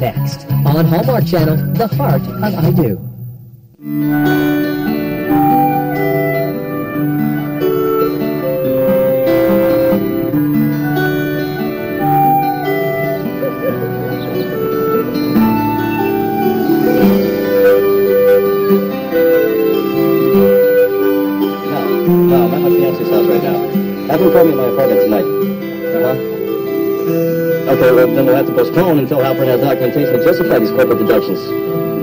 Next, on Hallmark Channel, The Heart of I Do. No, at my fiance's house right now. Have him call me at my apartment tonight. Okay, well, then we'll have to postpone until Halpern has documentation to justify these corporate deductions.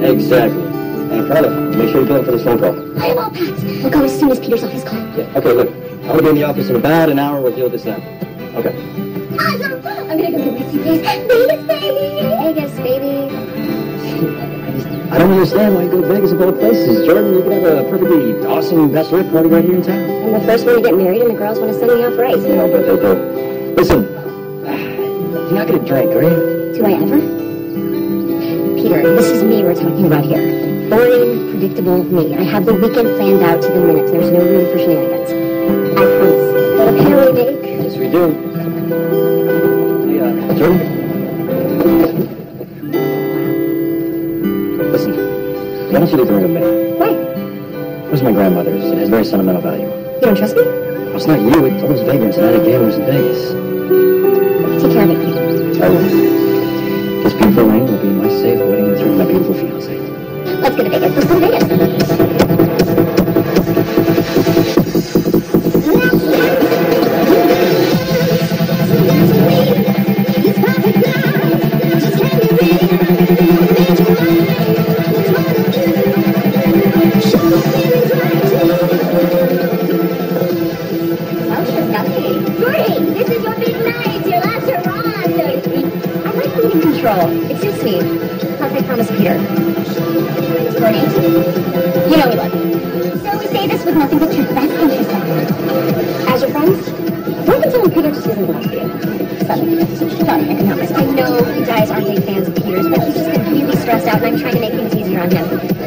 Exactly. And Carla, make sure you go in for this phone call. I am all packed. We'll go as soon as Peter's off his call. Yeah. Okay, look. I'm gonna be in the office in about an hour. We'll deal with this then. Okay. Awesome! I'm gonna go get my suitcase. Vegas, baby! Vegas, baby. I don't understand why you go to Vegas of all places. Jordan, you could have a perfectly awesome bachelorette party right here in town. I'm the first one to get married, and the girls want to send me off right. No, but they don't. Listen, you're not gonna drink, are you? Do I ever? Peter, this is me we're talking about here. Boring, predictable me. I have the weekend planned out to the minute. There's no room for shenanigans. I promise. What a pair we make. Yes, we do. Uh, Jordan? Listen, why don't you leave the room with me? Why? It was my grandmother's. It has very sentimental value. You don't trust me? Well, it's not you. It's all those vagrants and addict gamblers in Vegas. Take care of it, Peter. This beautiful ring will be my safe wedding with my beautiful fiance. Let's go to Vegas. Let's go to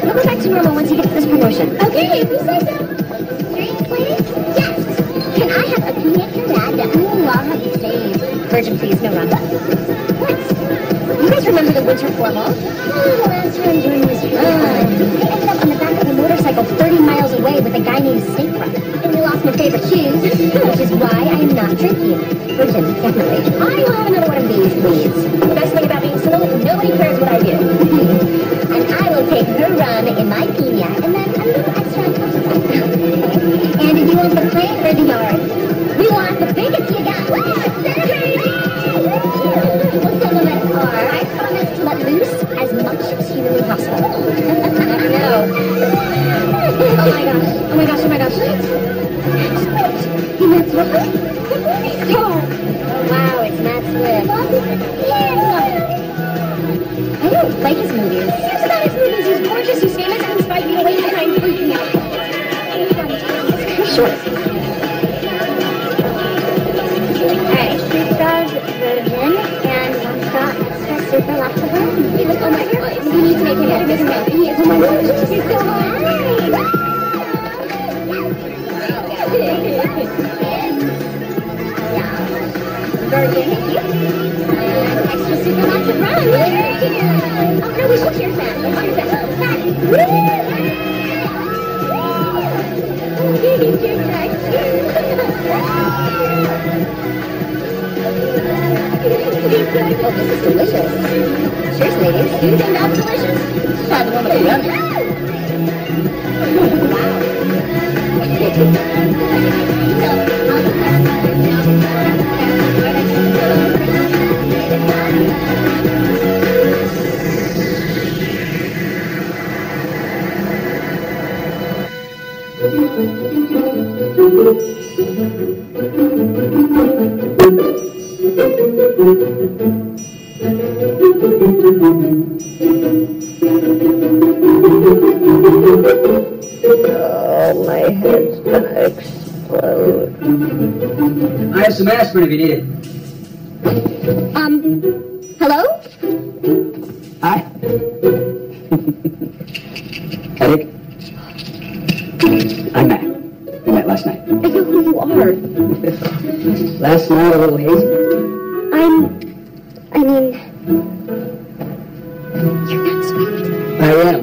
He'll go back to normal once he gets this promotion. Okay, if you say so. Yes. Can I have a. Virgin, please, no rum. What? You guys remember the winter formal? Oh, the last time Jordan was here. I ended up on the back of a motorcycle 30 miles away with a guy named Snake And we lost my favorite shoes, which is why I am not drinking. Virgin, definitely. I will have another one of these, please. The best thing about being single is nobody cares what I do. And you the plane or the yard? We want the biggest you got. Let's celebrate! We'll send them at. I promise to let loose as much as humanly possible. I know. Oh my gosh. Oh my gosh, oh my gosh. He meant Swift? Oh. oh wow, it's Matt Swift. I don't like his movies. Here's about his movies. He's gorgeous, he's famous, Alright, and super lots of. He looks, oh my god, we need to make him. He is, extra super lots of. Oh no, we should cheer fast. Let's cheer fast. Fast. Oh, this is delicious. Cheers, ladies. You think that's delicious? The one the rum. Oh, my head's gonna explode. I have some aspirin if you need it. Um, hello? Hi. Headache? Last night. I know who you are. Last night, a little hazy. I'm, I mean, You're not Swift. I am.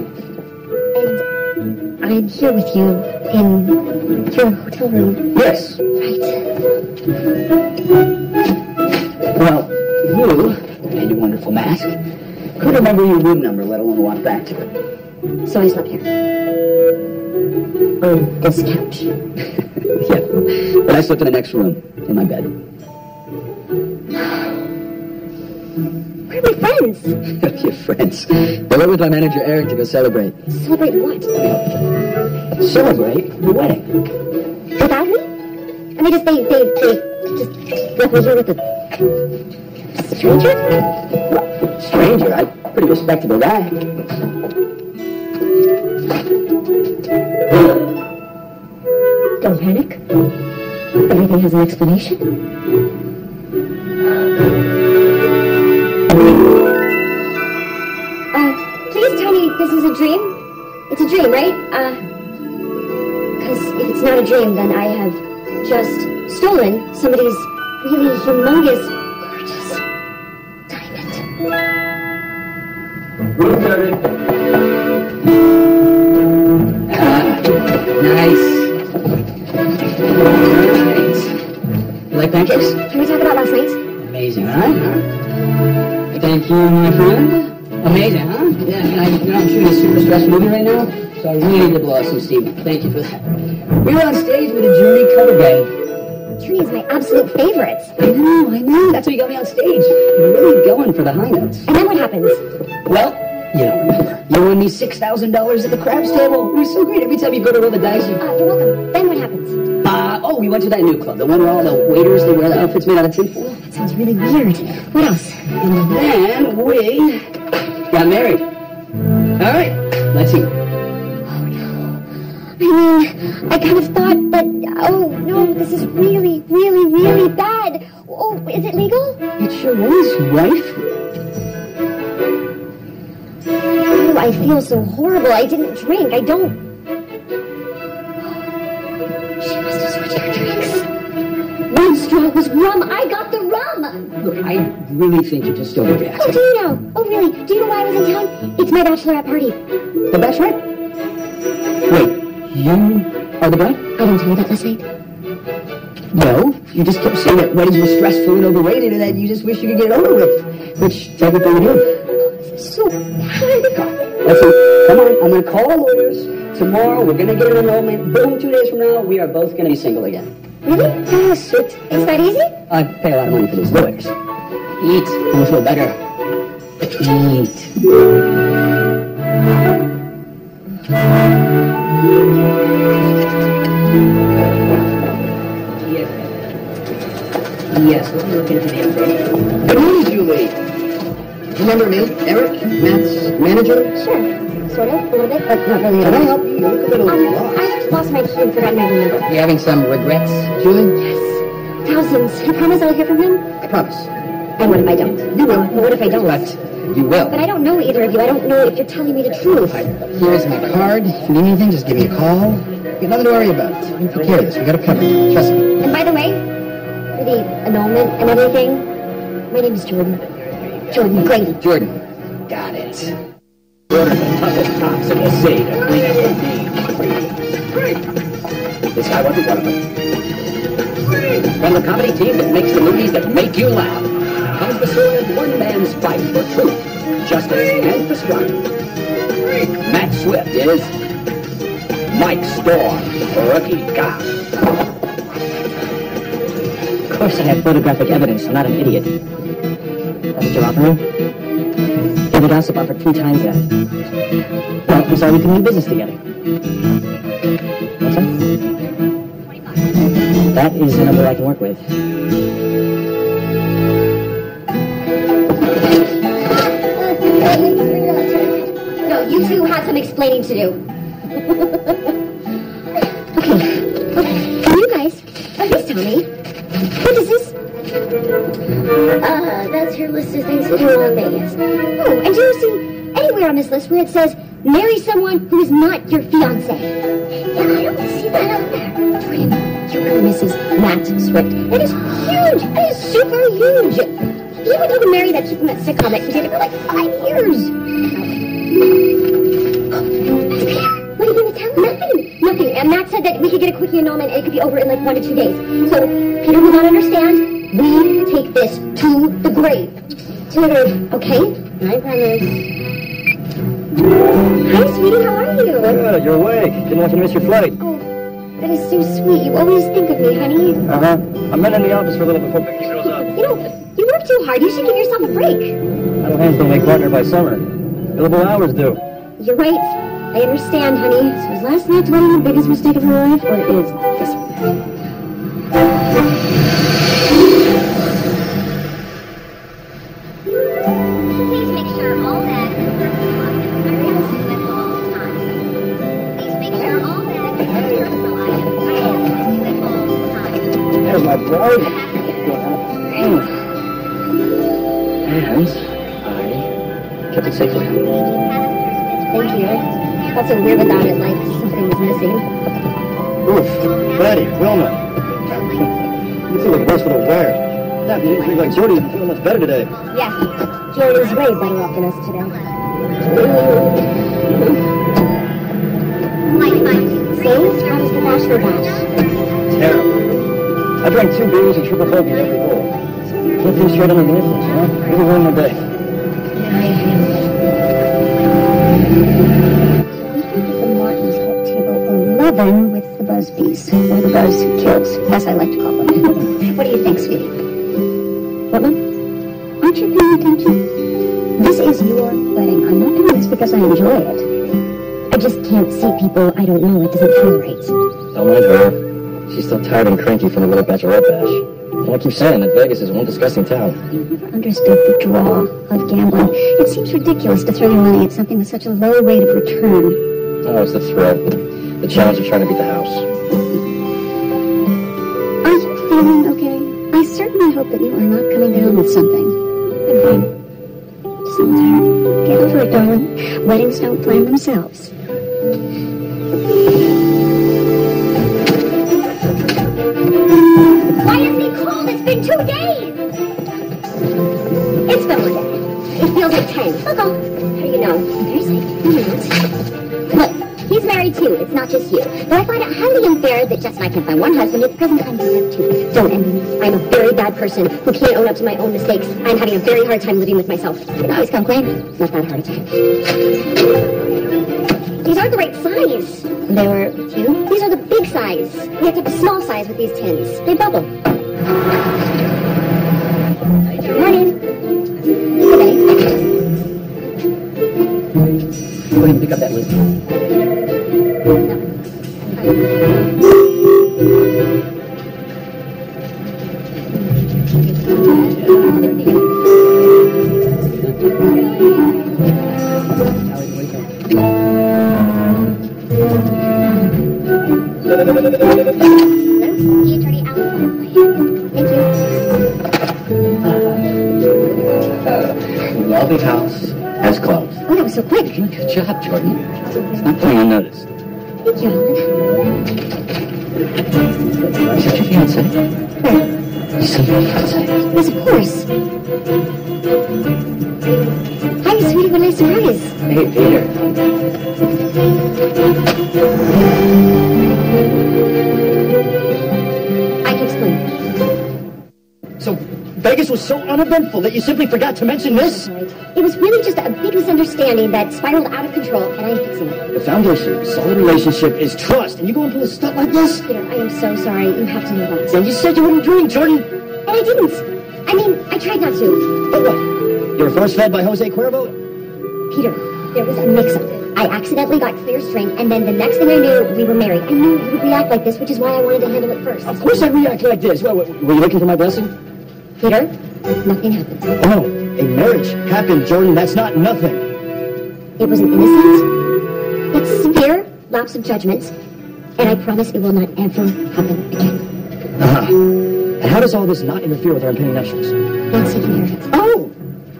And I'm here with you in your hotel room. Yes. Right. Well, you and your wonderful mask couldn't remember your room number, let alone walk back to it. So he's slept here. On this couch. Yeah. But I slept in the next room, in my bed. Where are my friends? your friends. They went with my manager Eric to go celebrate. Celebrate what? Celebrate the wedding. Without me? I mean, just, they, they, they just left me here with a stranger? Well, stranger, I pretty respectable guy. Don't panic. Everything has an explanation. Uh, please tell me this is a dream. It's a dream, right? Uh, because if it's not a dream, then I have just stolen somebody's really humongous, gorgeous diamond. Nice. Nice. You like pancakes? Can we talk about last night? Amazing, huh? Thank you, my friend. Amazing, huh? Yeah, you know, I, you know, I'm shooting a super stressed movie right now, so I really need to blow off some steam. Thank you for that. We were on stage with a Journey cover band. Journey is my absolute favorite. I know, I know. That's why you got me on stage. You're really going for the high notes. And then what happens? Well, you. You won me $6,000 at the craps table. It was so great. Every time you go to roll the dice, you... Uh, you're welcome. Then what happens? Uh, oh, we went to that new club. The one where all the waiters, they wear the outfits made out of tinfoil. That sounds really weird. What else? And then we got married. All right, let's see. I mean, I kind of thought that, oh no, this is really, really, really bad. Oh, is it legal? It sure was, wife. Oh, I feel so horrible. I didn't drink. I don't. She must have switched her drinks. One straw was rum. I got the rum. Look, I really think you just Oh, do you know? Oh, really? Do you know why I was in town? It's my bachelorette party. The bachelorette? Wait, you are the bride? I didn't tell you that last night. No, you just kept saying that weddings were stressful and overrated and that you just wish you could get it over with, which technically you do. So bad. Listen, come on, I'm gonna call our lawyers. Tomorrow, we're gonna get an annulment. Boom, two days from now, we are both gonna be single again. Really? Oh, it. It's that easy? I pay a lot of money for these lawyers. Eat, you'll feel better. Eat. Yes. Yes, let me look into the information. Good Julie. Remember me, Eric, Matt's manager? Sure. Sort of. A little bit, but not really. Can I help you? You look a little Um, lost. I lost my key and forgot my room number. You having some regrets, Julie? Yes. Thousands. You promise I'll hear from him? I promise. And what if I don't? You will. Well, what if I don't? But you will. But I don't know either of you. I don't know if you're telling me the truth. Here's my card. If you need anything, just give me a call. You got nothing to worry about. We take care of this. We got it covered. Trust me. And by the way, for the annulment and everything, my name is Jordan. Jordan Grady. Jordan. Got it. Of the toughest cops in the city to clean. This guy wasn't one of them. From the comedy team that makes the movies that make you laugh comes the story of one man's fight for truth, justice, and prescribing. Matt Swift is Mike Storm, rookie cop. Of course I have photographic evidence. I'm not an idiot. That's what you're offering? Yeah, the gossip offered three times that. Well, I'm sorry we couldn't do business together. What's that? That is the number I can work with. No, you two had some explaining to do. okay, okay. Can you guys at least tell me what is this? Uh, that's her list of things to do on Vegas. Oh, and do you see anywhere on this list where it says marry someone who is not your fiance? Yeah, I don't see that on there. Jordan, you're Mrs. Matt Swift. It is huge. It is super huge. He went to marry that chick from that sitcom that he dated for like five years. What are you gonna tell him? Nothing. Nothing. And Matt said that we could get a quickie annulment and it could be over in like one to two days. So Peter will not understand. We take this to the grave. To the grave, okay? I promise. Hi, sweetie. How are you? Good, you're awake. Didn't want to miss your flight. Oh, that is so sweet. You always think of me, honey. Uh-huh. I'm in the office for a little before Becky shows up. You know, you work too hard. You should give yourself a break. Idle hands don't make partner by summer. Billable hours do. You're right. I understand, honey. So was last night's wedding the biggest mistake of her life, or is this one? Safely. Thank you. Felt so weird without it, like something was missing. Oof. Betty, Wilma. You feel like a nice little wear. Yeah, you didn't feel like Jordy, you feel much better today. Yeah, Jordan's way better off than us today. Mike, Mike, see? How was the bachelor bash? Terrible. I drank two beers and triple bogey every hole. Can't think straight under the you know? Really ruined my day. Table 11 with the Busbys, or the Buzz Kills, as I like to call them. what do you think, sweetie? What, Mom? Aren't you paying attention? This is your wedding. I'm not doing this because I enjoy it. I just can't see people I don't know. It doesn't feel right. Don't mind her. She's still tired and cranky from the little bachelorette bash. And I keep saying that Vegas is one disgusting town. I've never understood the draw of gambling. It seems ridiculous to throw your money at something with such a low rate of return. Oh, it's the thrill. The challenge of trying to beat the house. Are you feeling okay? I certainly hope that you are not coming down with something. Fine. Just tired. Get over it, darling. Weddings don't plan themselves. Why isn't he cold? It's been two days. It's been one day. It feels like ten. Look, how do you know? Not just you. But I find it highly unfair that just I can find one husband at the present time to have two. Don't envy me. I'm a very bad person who can't own up to my own mistakes. I'm having a very hard time living with myself. You can always complain. It's not that hard a time. These aren't the right size. They were two. These are the big size. We have to have small size with these tins. They bubble. Vegas was so uneventful that you simply forgot to mention this? Sorry. It was really just a big misunderstanding that spiraled out of control, and I'm fixing it. The foundation of a solid relationship is trust, and you go and pull a stunt like this? Peter, I am so sorry. You have to know that. Then you said you wouldn't drink, Jordan. And I didn't. I mean, I tried not to. But what? You were force fed by Jose Cuervo? Peter, there was a mix-up. I accidentally got clear string, and then the next thing I knew, we were married. I knew you would react like this, which is why I wanted to handle it first. Of course I react like this. What, were you looking for my blessing? Peter, nothing happened. Oh, a marriage happened, Jordan. That's not nothing. It was an innocent, it's severe lapse of judgment, and I promise it will not ever happen again. Uh-huh. And how does all this not interfere with our impending nuptials? Nancy can hear it. Oh!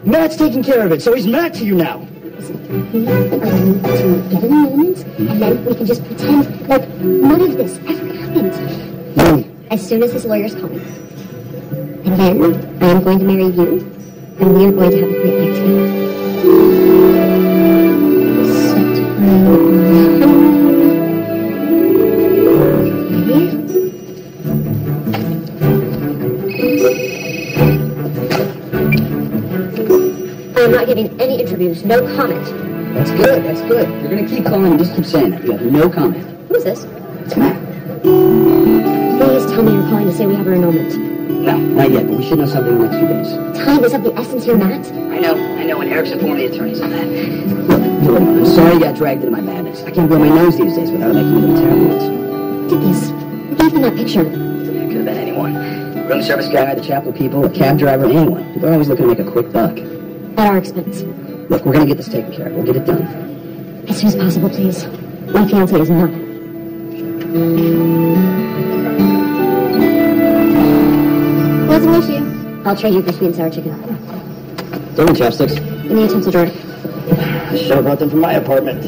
Matt's taking care of it, so he's mad to you now. Listen, we are going to get an annulment, and then we can just pretend like none of this ever happened. No. As soon as his lawyers call me. And then I am going to marry you, and we are going to have a great night together. Set Ready? I am not giving any interviews, no comment. That's good, that's good. You're gonna keep calling and just keep saying that. You have no comment. Who's this? It's Matt. Please tell me you're calling to say we have our annulment. No, not yet, but we should know something in the next few days. Time is of the essence here, Matt. I know, I know, and Eric's informed the attorneys on that. Look, Jordan, I'm sorry you got dragged into my madness. I can't blow my nose these days without making you terrible. Look at this. Who gave them that picture? It could have been anyone. Room service guy, the chapel people, a cab driver, anyone. Are always looking to make a quick buck. At our expense. Look, we're gonna get this taken care of. We'll get it done. As soon as possible, please. My fiance is not. What's an? I'll trade you for sweet and sour chicken. Double chopsticks. Give me a utensil drawer. I should have brought them from my apartment.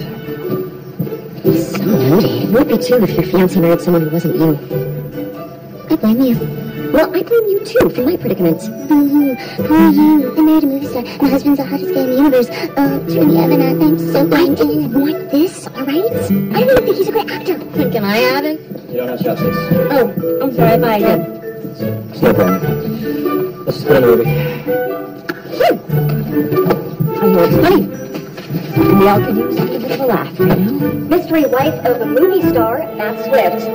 So moody. It would be too if your fiance married someone who wasn't you. I blame you. Well, I blame you too for my predicament. Mm-hmm. Who are you? I married a movie star. My husband's the hottest guy in the universe. Uh, Tony Evan, I- I'm so I glad didn't want this, all right? I don't even think he's a great actor. Can I have it? You don't have chopsticks. Oh, I'm sorry. I buy again. It's no problem. Let's a movie. I know it's funny. We all could use a little bit of a laugh, you know? Mystery wife of the movie star, Matt Swift.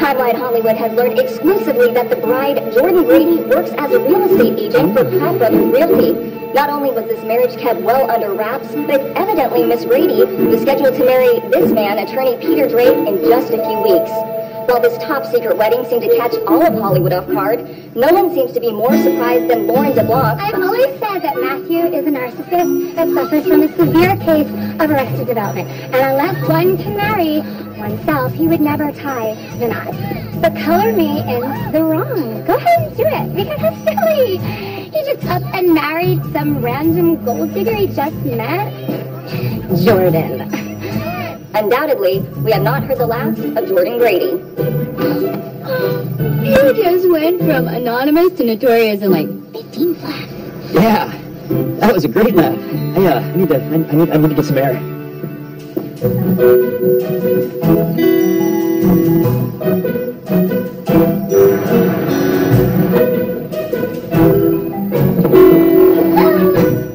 Timeline Hollywood has learned exclusively that the bride, Jordan Grady, works as a real estate agent for Pratt Brothers Realty. Not only was this marriage kept well under wraps, but evidently Miss Grady was scheduled to marry this man, attorney Peter Drake, in just a few weeks. While this top secret wedding seemed to catch all of Hollywood off guard, no one seems to be more surprised than Lauren DeBlanc. I've always said that Matthew is a narcissist that suffers from a severe case of arrested development. And unless one can marry oneself, he would never tie the knot. But color me in the wrong. Go ahead and do it, because how silly. He just up and married some random gold digger he just met. Jordan. Undoubtedly, we have not heard the last of Jordan Grady. You just went from anonymous to notorious in like 15 flat. Yeah, that was a great laugh. I, uh, I need to, I, I need, I need to get some air.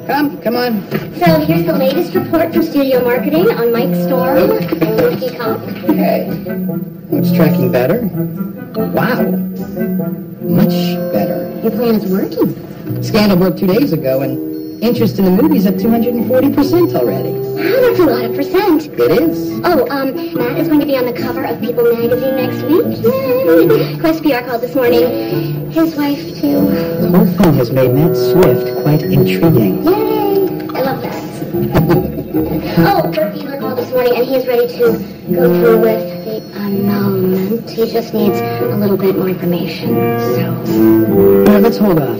Come, come on. So here's the latest report from Studio Marketing on Mike Storm and. Okay, it's tracking better. Wow, much better. Your plan is working. Scandal broke two days ago, and interest in the movie's up 240% already. Wow, that's a lot of percent. It is. Oh, um, Matt is going to be on the cover of People magazine next week. Yay! Quest PR called this morning. His wife, too. The whole thing has made Matt Swift quite intriguing. Yay! I love that. oh, Kurt Bueller called this morning, and he is ready to go through with the annulment. He just needs a little bit more information. So, All right, let's hold off.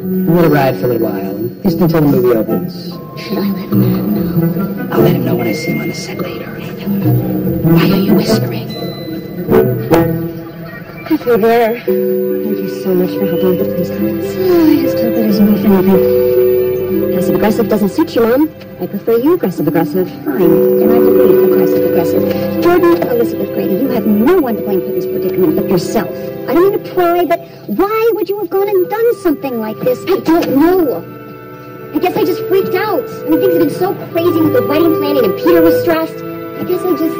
Let it ride for a little while, at least until the movie opens. should I let Matt know? I'll let him know when I see him on the set later. Why are you whispering? I feel better. Thank you so much for helping with the police comments. Oh, I just hope it isn't worth anything. Aggressive doesn't suit you, Mom. I prefer you aggressive aggressive. Fine. And I will be aggressive aggressive. Jordan, Elizabeth Grady, you have no one to blame for this predicament but yourself. I don't mean to pry, but why would you have gone and done something like this? I don't know. I guess I just freaked out. I mean, things have been so crazy with the wedding planning and Peter was stressed. I guess I just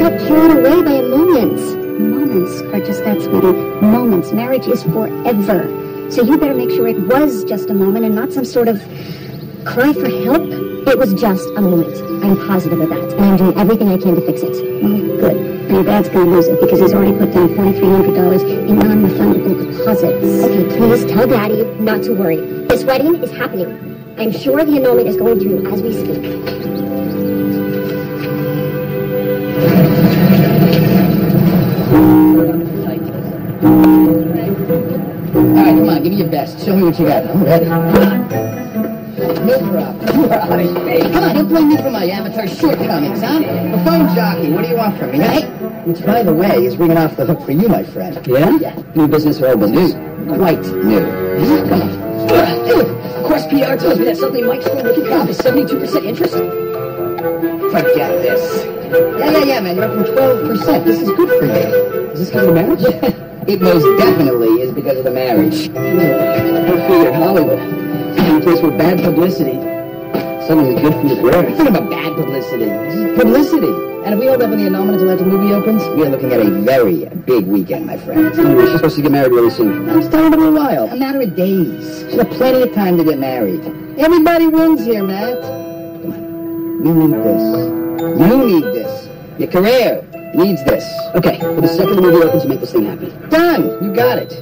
got carried away by a moment. Moments are just that, sweetie. Moments. Marriage is forever. So you better make sure it was just a moment and not some sort of cry for help. It was just a moment. I'm positive of that. And I'm doing everything I can to fix it. Well, good. And your dad's gonna lose it because he's already put down $4,300 in non-refundable deposits. Okay, please tell Daddy not to worry. This wedding is happening. I'm sure the annulment is going through as we speak. All right, come on, give me your best. Show me what you got. I'm ready. No problem. Right. Come on, don't blame me for my amateur shortcomings, huh? A phone jockey, what do you want from me? Hey, which, by the way, is ringing off the hook for you, my friend. Yeah? Yeah. New business or old business? New. Quite new. Come on. Of course, PR tells me that suddenly Mike's phone rookie cop is 72% interest. Forget this. Yeah, yeah, yeah, man. You're up from 12%. This is good for you. Is this because of marriage? It most definitely is because of the marriage. Go figure, Hollywood. Place with bad publicity. Suddenly good for the brand. It's not about bad publicity. This is publicity. And if we hold up when the Anomaly until after the movie opens, we are looking at a very big weekend, my friend. Anyway, she's supposed to get married really soon. I'm starting a little while. A matter of days. She'll have plenty of time to get married. Everybody wins here, Matt. Come on. You need this. You need this. Your career needs this. Okay, for the second the movie opens, make this thing happen. Done. You got it.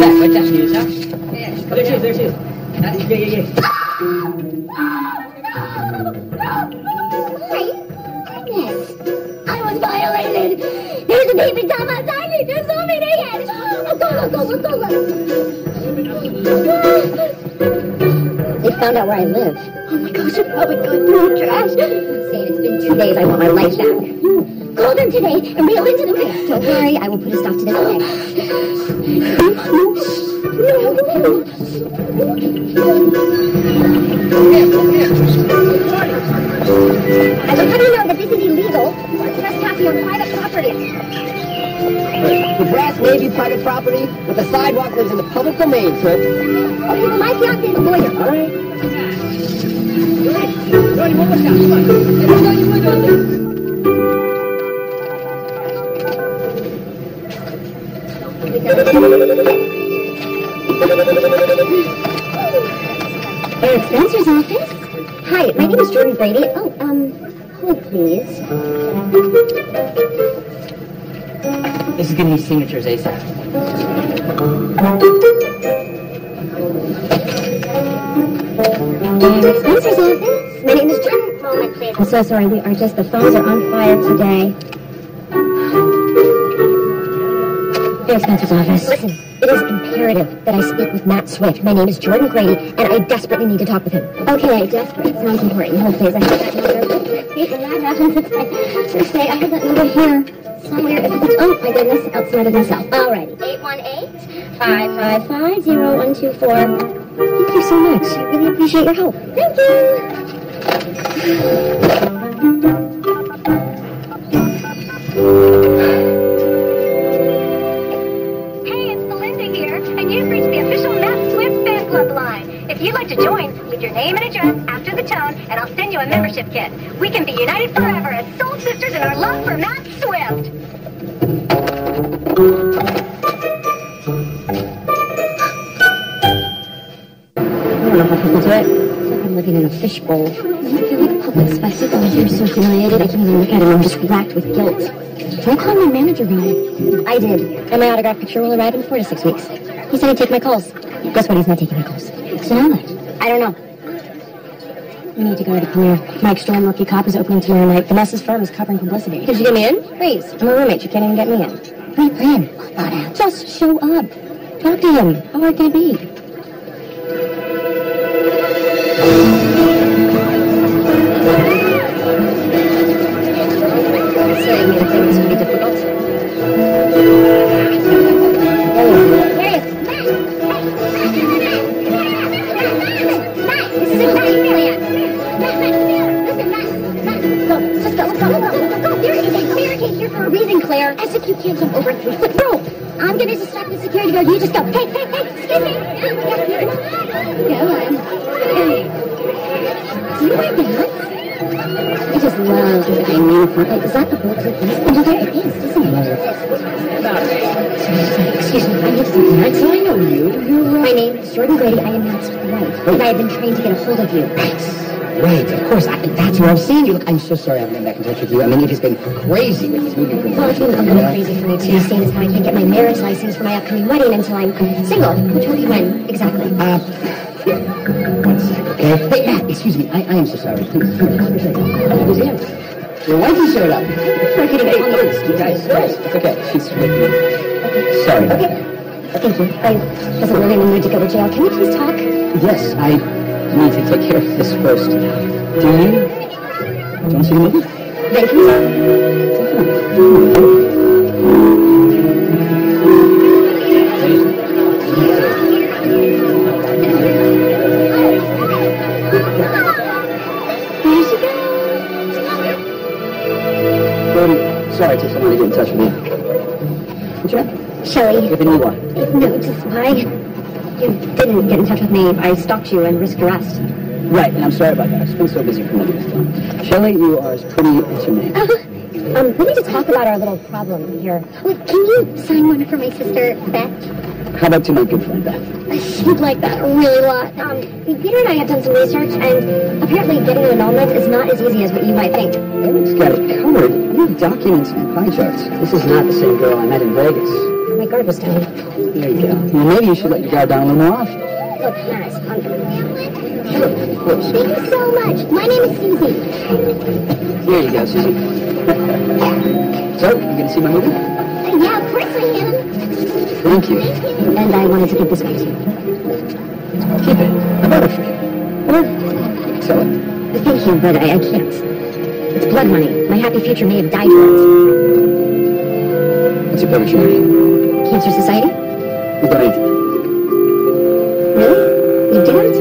Zach, right down. Need a towel? Yeah, there she is, there she is. Uh, yeah, yeah, yeah. My goodness. I was violated. There's a baby top outside me. There's so many naked. Oh, go, go, go, go, go. They found out where I live. Oh my gosh, I'm probably going through the trash. Saying it's been two days. I want my life back. Call them today and reel into the mix. Don't worry, I will put a stop to this I will have you know that this is illegal. Trespassing on private property. The grass may be private property, but the sidewalk lives in the public domain, Trip. Okay, well, my fiance is a lawyer. All right? Johnny, one more shot. Come on. Hey, what about you window out there? Eric Spencer's office. Hi, my name is Jordan Grady. Oh, um, hold please. This is gonna need signatures ASAP. Eric Spencer's office. My name is Jordan. Moment, please. I'm so sorry. We are just the phones are on fire today. Eric Spencer's office. Listen, it is imperative that I speak with Matt Swift. My name is Jordan Grady, and I desperately need to talk with him. Okay, desperate. Sounds important. Hold please. I have that number. Wait, say I have that number here. Somewhere. Oh my goodness, outside of myself. Alrighty. 818-555-0124. Thank you so much. I really appreciate your help. Thank you. Like to join, leave your name and address after the tone, and I'll send you a membership kit. We can be united forever as soul sisters in our love for Matt Swift. I don't know it. It's like I'm living in a fishbowl. I feel like public. My hair's so humiliated, I can't even look at him. I'm just racked with guilt. Don't call my manager guy. I did. And my autograph picture will arrive in four to six weeks. He said he'd take my calls. Guess what? He's not taking my calls. So now what? I don't know. We need to go to the premiere. Mike Storm, rookie cop, is opening tomorrow night. Vanessa's firm is covering publicity. Could you get me in? Please. I'm a roommate. You can't even get me in. Great plan. Well thought out. Just show up. Talk to him. How hard can it be? If you over a three-foot rope. I'm gonna distract the security guard. You just go. Hey, hey, hey! Excuse me. Go on. Do you like that? I just love the I mean for like, is that the bulletproof vest under there? It is, isn't it? Excuse me, I'm just Matt, so I know you. You're, uh... My name is Jordan Grady. I am Matt's wife. And I have been trying to get a hold of you. Right, of course. I, that's where I've seen you. Look, I'm so sorry I haven't been back in touch with you. I mean, it has been crazy with these movie Well, it's been a little crazy for me too, seeing as how I can't get my marriage license for my upcoming wedding until I'm single, which will be when exactly. Uh, yeah. One sec, okay? Hey, Matt, excuse me. I, I am so sorry. Please, please, please, please. Who's there? Your wife showed up. We're getting Hey, guys, you guys, guys, it's okay. She's with me. Sorry. Okay. Thank you. I wasn't really in the mood to go to jail. Can we please talk? Yes, I you need to take care of this first. Do you? Don't you know? Thank you. Sorry, Tiff, I to get in touch with you. Would you? Shall we? Give one. No, just mine. You didn't get in touch with me. I stalked you and risked arrest. Right, and I'm sorry about that. I've been so busy promoting this film. Shelley, you are as pretty as your name. Um, let me just talk about our little problem here. Wait, can you sign one for my sister, Beth? How about to my good friend Beth? She'd like that a really lot. Um, Peter and I have done some research, and apparently getting an annulment is not as easy as what you might think. Eric's got it covered. You have documents and pie charts. This is not the same girl I met in Vegas. My guard was down. There you go. Well, maybe you should let your guard down a little more often. Look, of course. thank you so much. My name is Susie. Here you go, Susie. So, you gonna see my movie? Yeah, of course I am. Thank you. And I wanted to give this back to you. Keep it. I bought it for you. Sell it. Thank you, but I, I can't. It's blood money. My happy future may have died for it. What's your charity? Cancer Society? We to them. Really? You didn't?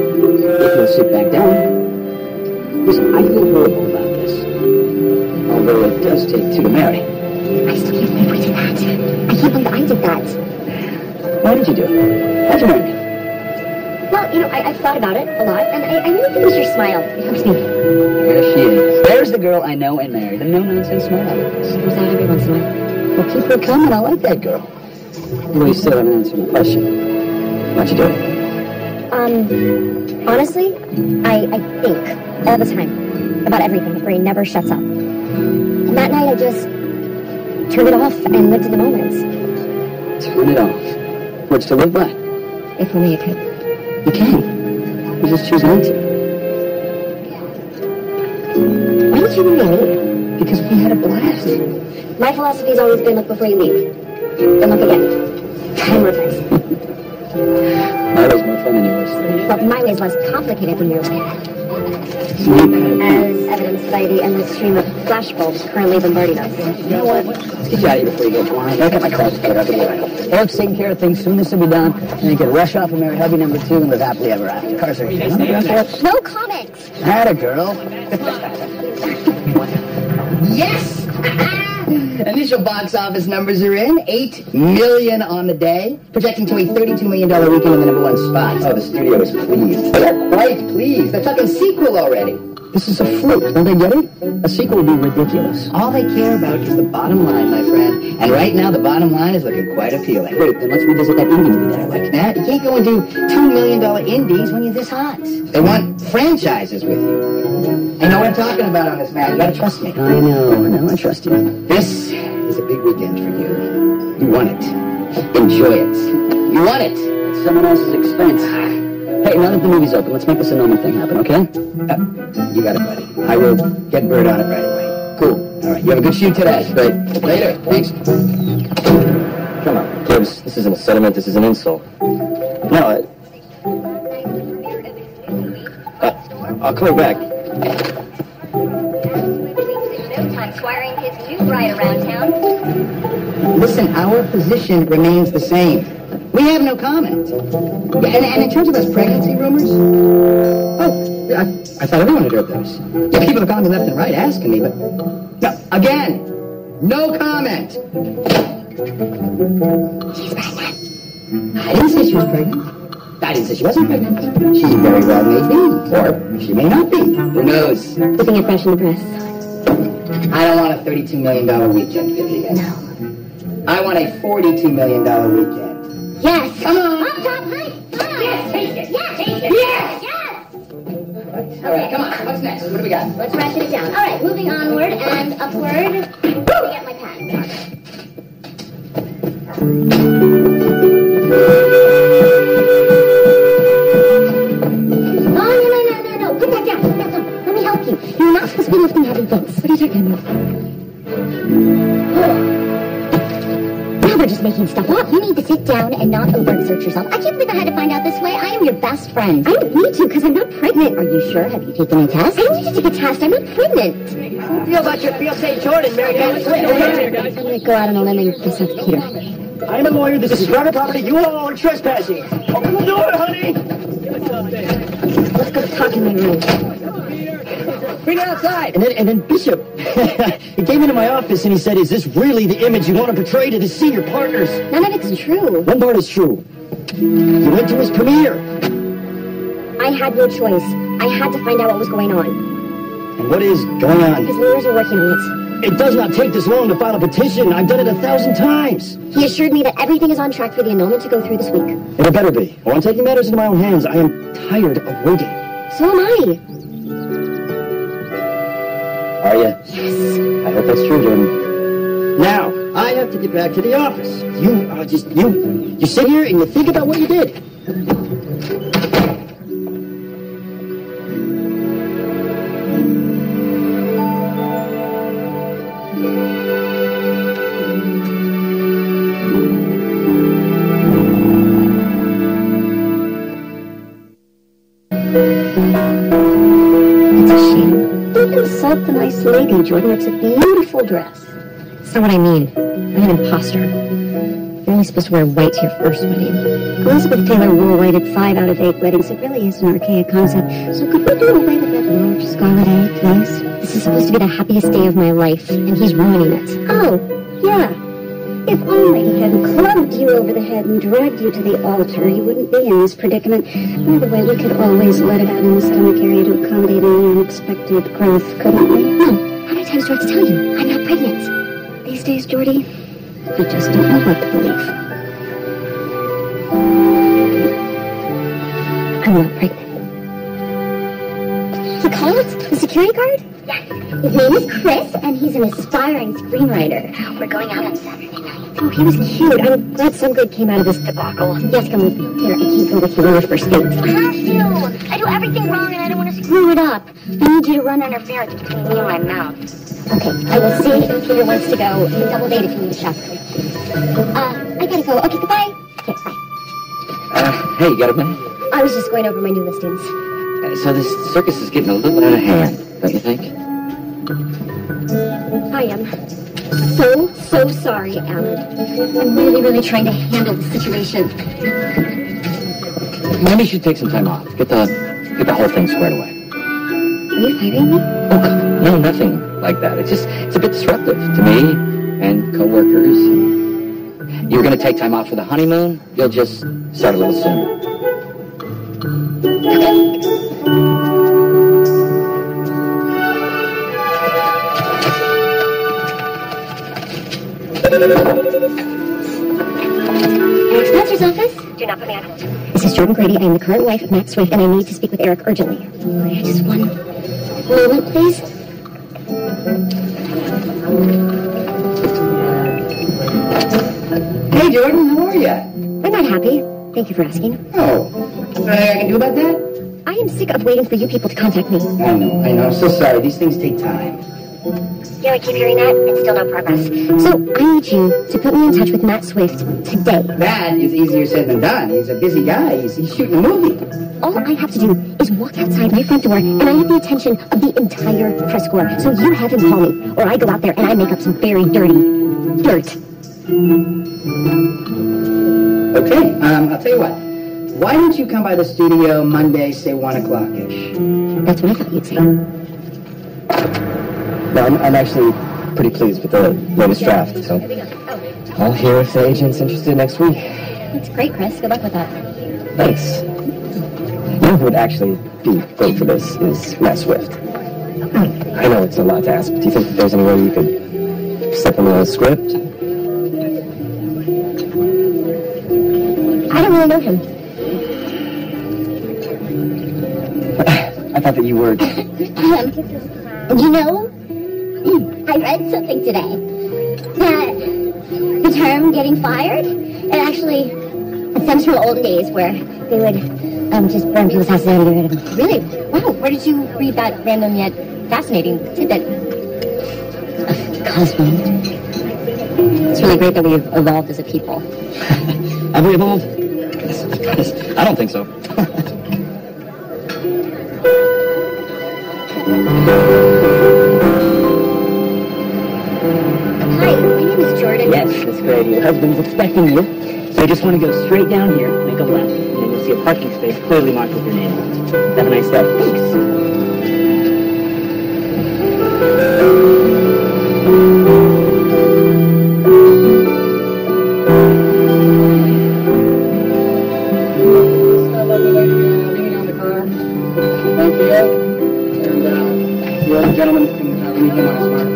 If you'll sit back down. Listen, I feel horrible about this. Although it does take two to marry. I still can't believe we did that. I can't believe I did that. Why did you do it? Why'd you marry me? Well, you know, I, I've thought about it a lot, and I, I really think it's your smile. It helps me. There she is. There's the girl I know and married. The no-nonsense smile. She comes out every once in a while. Well, keep her coming. I like that girl. Well, you still haven't answered my question. Why'd you do it? Um, honestly, I, I think all the time about everything. My brain never shuts up. And that night I just turned it off and lived in the moments. Turn it off. Which to live by? If only you could. You can. You just choose not to. Why did you marry me? Because we had a blast. My philosophy's always been look before you leave. Then look again. Time reverse. My was more fun than yours. Well, my way is less complicated than yours. Sleep. As evidenced by the endless stream of flashbulbs currently bombarding us. You know what? Let's get you out of here before you go blind. I got my cards together. I'll give you a ride. Eric's taking care of things. Soon this will be done. And you can rush off and marry hubby number two and live happily ever after. Cars are No comments! Had a girl. yes! Initial box office numbers are in. Eight million on the day, projecting to a $32 million weekend in the number one spot. Oh, the studio is pleased. They're quite pleased. They're talking sequel already. This is a fluke. Don't they get it? A sequel would be ridiculous. All they care about is the bottom line, my friend. And right now, the bottom line is looking quite appealing. Wait, then let's revisit that indie movie that I like. That? You can't go and do $2 million indies when you're this hot. They want franchises with you. I know what I'm talking about on this, man. You gotta trust me. I know. I know. I trust you. This is a big weekend for you. You want it. Enjoy it. You want it. At someone else's expense. Ah. Hey, now that the movie's open, let's make this a normal thing happen, okay? Uh, you got it, buddy. I will get Bird on it right away. Cool. All right. You have a good shoot today. Great. Later. Thanks. Come on, Gibbs. This isn't a settlement. This is an insult. No, uh, I'll call back. Listen, our position remains the same. We have no comment. Yeah, and, and in terms of those pregnancy rumors, oh, I, I thought everyone had heard those. Yeah, people are calling me left and right asking me, but no, again, no comment. She's pregnant. I didn't say she was pregnant. I didn't say she wasn't pregnant. She very well may be, or she may not be. Who knows? Keeping it fresh in the press. I don't want a $32 million weekend, Vivian. No. I want a $42 million weekend. Yes! Come on. Up top, high! Yes, take it. Yes! Take it. Yes! Yes. All right, come on. What's next? What do we got? Let's ratchet it down. All right, moving onward and upward. Me get my pen. No, no, no, no, no. Put that down. Put that down. Let me help you. You're not supposed to be lifting heavy things. What are you talking about? Now they're just making stuff up. You need to sit down and not overexert yourself. I can't believe I had to find out this way. I am your best friend. I don't need to because I'm not pregnant. Are you sure? Have you taken a test? I don't need to take a test. I'm not pregnant. feel about your fiancé Jordan, Mary Kay I'm going to go out on a limb and Peter. I'm a lawyer. This is private property. You all are trespassing. Open the door, honey. Let's go talk in my room. Bring it outside. And then, and then Bishop, he came into my office and he said, is this really the image you want to portray to the senior partners? None of it's true. One part is true. You went to his premiere. I had no choice. I had to find out what was going on. And what is going on? His lawyers are working on It It does not take this long to file a petition. I've done it a thousand times. He assured me that everything is on track for the annulment to go through this week. It better be. Well, I'm taking matters into my own hands. I am tired of waiting. So am I. Are you? Yes. I hope that's true, Jordan. Now, I have to get back to the office. You are just, you, you sit here and you think about what you did. Lady, Jordan. It's a beautiful dress. That's not what I mean. I'm an imposter. You're only supposed to wear white to your first wedding. Elizabeth Taylor wore white at five out of eight weddings. It really is an archaic concept. So could we do away with that large scarlet egg, please? This is supposed to be the happiest day of my life, and he's ruining it. Oh, yeah. If only he hadn't clubbed you over the head and dragged you to the altar, you wouldn't be in this predicament. By the way, we could always let it out in the stomach area to accommodate any unexpected growth, couldn't we? No. How many times do I have to tell you? I'm not pregnant. These days, Jordy, I just don't know what to believe. I'm not pregnant. He called? The security guard? Yes. His name is Chris, and he's an aspiring screenwriter. We're going out on Saturday night. Oh, he was cute. I'm glad some good came out of this debacle. Yes, come with me. Here, I can't go with you on your first date. I have to. I do everything wrong and I don't want to screw it up. I need you to run interference between me and my mouth. Okay, I will see if Peter wants to go. Can double date if you need chaperone. Uh, I gotta go. Okay, goodbye. Okay, bye. Uh, hey, you got a minute? I was just going over my new listings. Uh, so this circus is getting a little out of hand, don't you think? I am so, so sorry, Alan. I'm really, really trying to handle the situation. Maybe you should take some time off. Get the get the whole thing squared away. Are you firing me? Oh, no, nothing like that. It's just it's a bit disruptive to me and coworkers. You're going to take time off for the honeymoon. You'll just start a little sooner. Eric Spencer's office? Do not put me on hold. This is Jordan Grady. I am the current wife of Matt Swift, and I need to speak with Eric urgently. I just one moment, please? Hey, Jordan, how are you? I'm not happy. Thank you for asking. Oh, nothing I can do about that? I am sick of waiting for you people to contact me. I know, I know. I'm so sorry. These things take time. Yeah, I keep hearing that, and still no progress. So I need you to put me in touch with Matt Swift today. That is easier said than done. He's a busy guy. He's, he's shooting a movie. All I have to do is walk outside my front door, and I have the attention of the entire press corps. So you have him call me, or I go out there and I make up some very dirty dirt. Okay, um, I'll tell you what. Why don't you come by the studio Monday, say 1 o'clock-ish? That's what I thought you'd say. No, I'm, I'm actually pretty pleased with the latest draft, so I'll hear if the agent's interested next week. That's great, Chris. Good luck with that. Thanks. You know who would actually be great for this is Matt Swift. I know it's a lot to ask, but do you think there's any way you could step in the script? I don't really know him. I thought that you were. Um, you know, I read something today that the term getting fired, it actually it stems from old days where they would um, just burn people's houses down and get rid of them. Really? Wow, where did you read that random yet fascinating tidbit? Cosmo. It's really great that we've evolved as a people. Have we evolved? I don't think so. Yes, Miss great. Your husband's expecting you. So you just want to go straight down here, make a left, and then you'll see a parking space clearly marked with your name. Have a nice day. Thanks. Uh, gentlemen, anything else, Mark?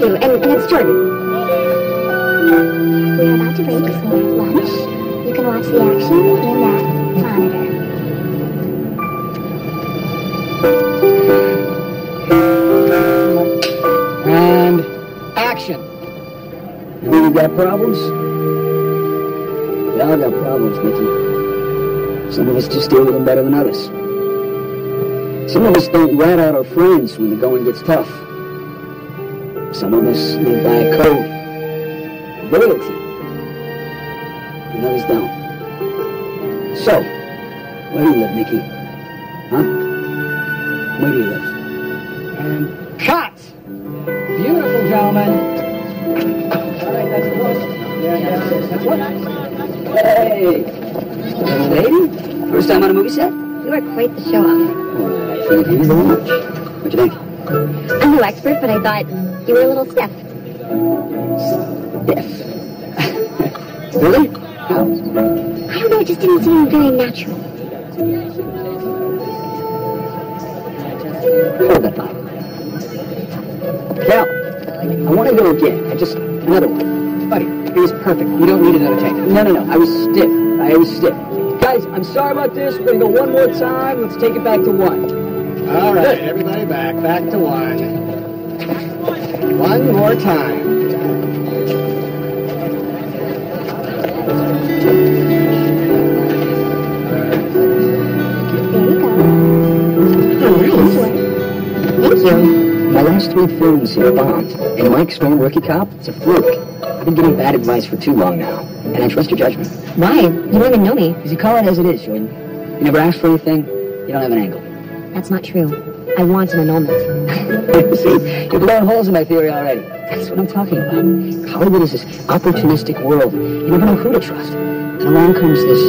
You. And, and it's Jordan. We're about to break for lunch. You can watch the action in that monitor. And action. Really got problems? We all got problems, Mickey. Some of us just deal with them better than others. Some of us don't rat out our friends when the going gets tough. Some of us live by a code. Loyalty. And others don't. So, where do you live, Mickey? Huh? Where do you live? And cut! Beautiful, gentlemen. All right, that's close. Yeah, yeah, that's what? Hey! Little lady? First time on a movie set? You are quite the show off. Well, I thank you very much. What'd you think? I'm no expert, but I thought hmm, you were a little stiff. Yes. really? How? I don't know, it just didn't seem very natural. Hold that thought. Cal, I want to go again. I just, another one. Buddy, it was perfect. You don't need another take. No, no, no. I was stiff. I was stiff. Guys, I'm sorry about this. We're going to go one more time. Let's take it back to one. All right, everybody back. Back to one. One more time. There you go. Nice. Thank you. My last three films here bombed. And Mike's Storm, Rookie Cop, it's a fluke. I've been giving bad advice for too long now. And I trust your judgment. Why? You don't even know me. Because you call it as it is, Jordan. You never ask for anything. You don't have an angle. That's not true. I want an annulment. See, you're blowing holes in my theory already. That's what I'm talking about. Hollywood is this opportunistic world. You never know who to trust. And along comes this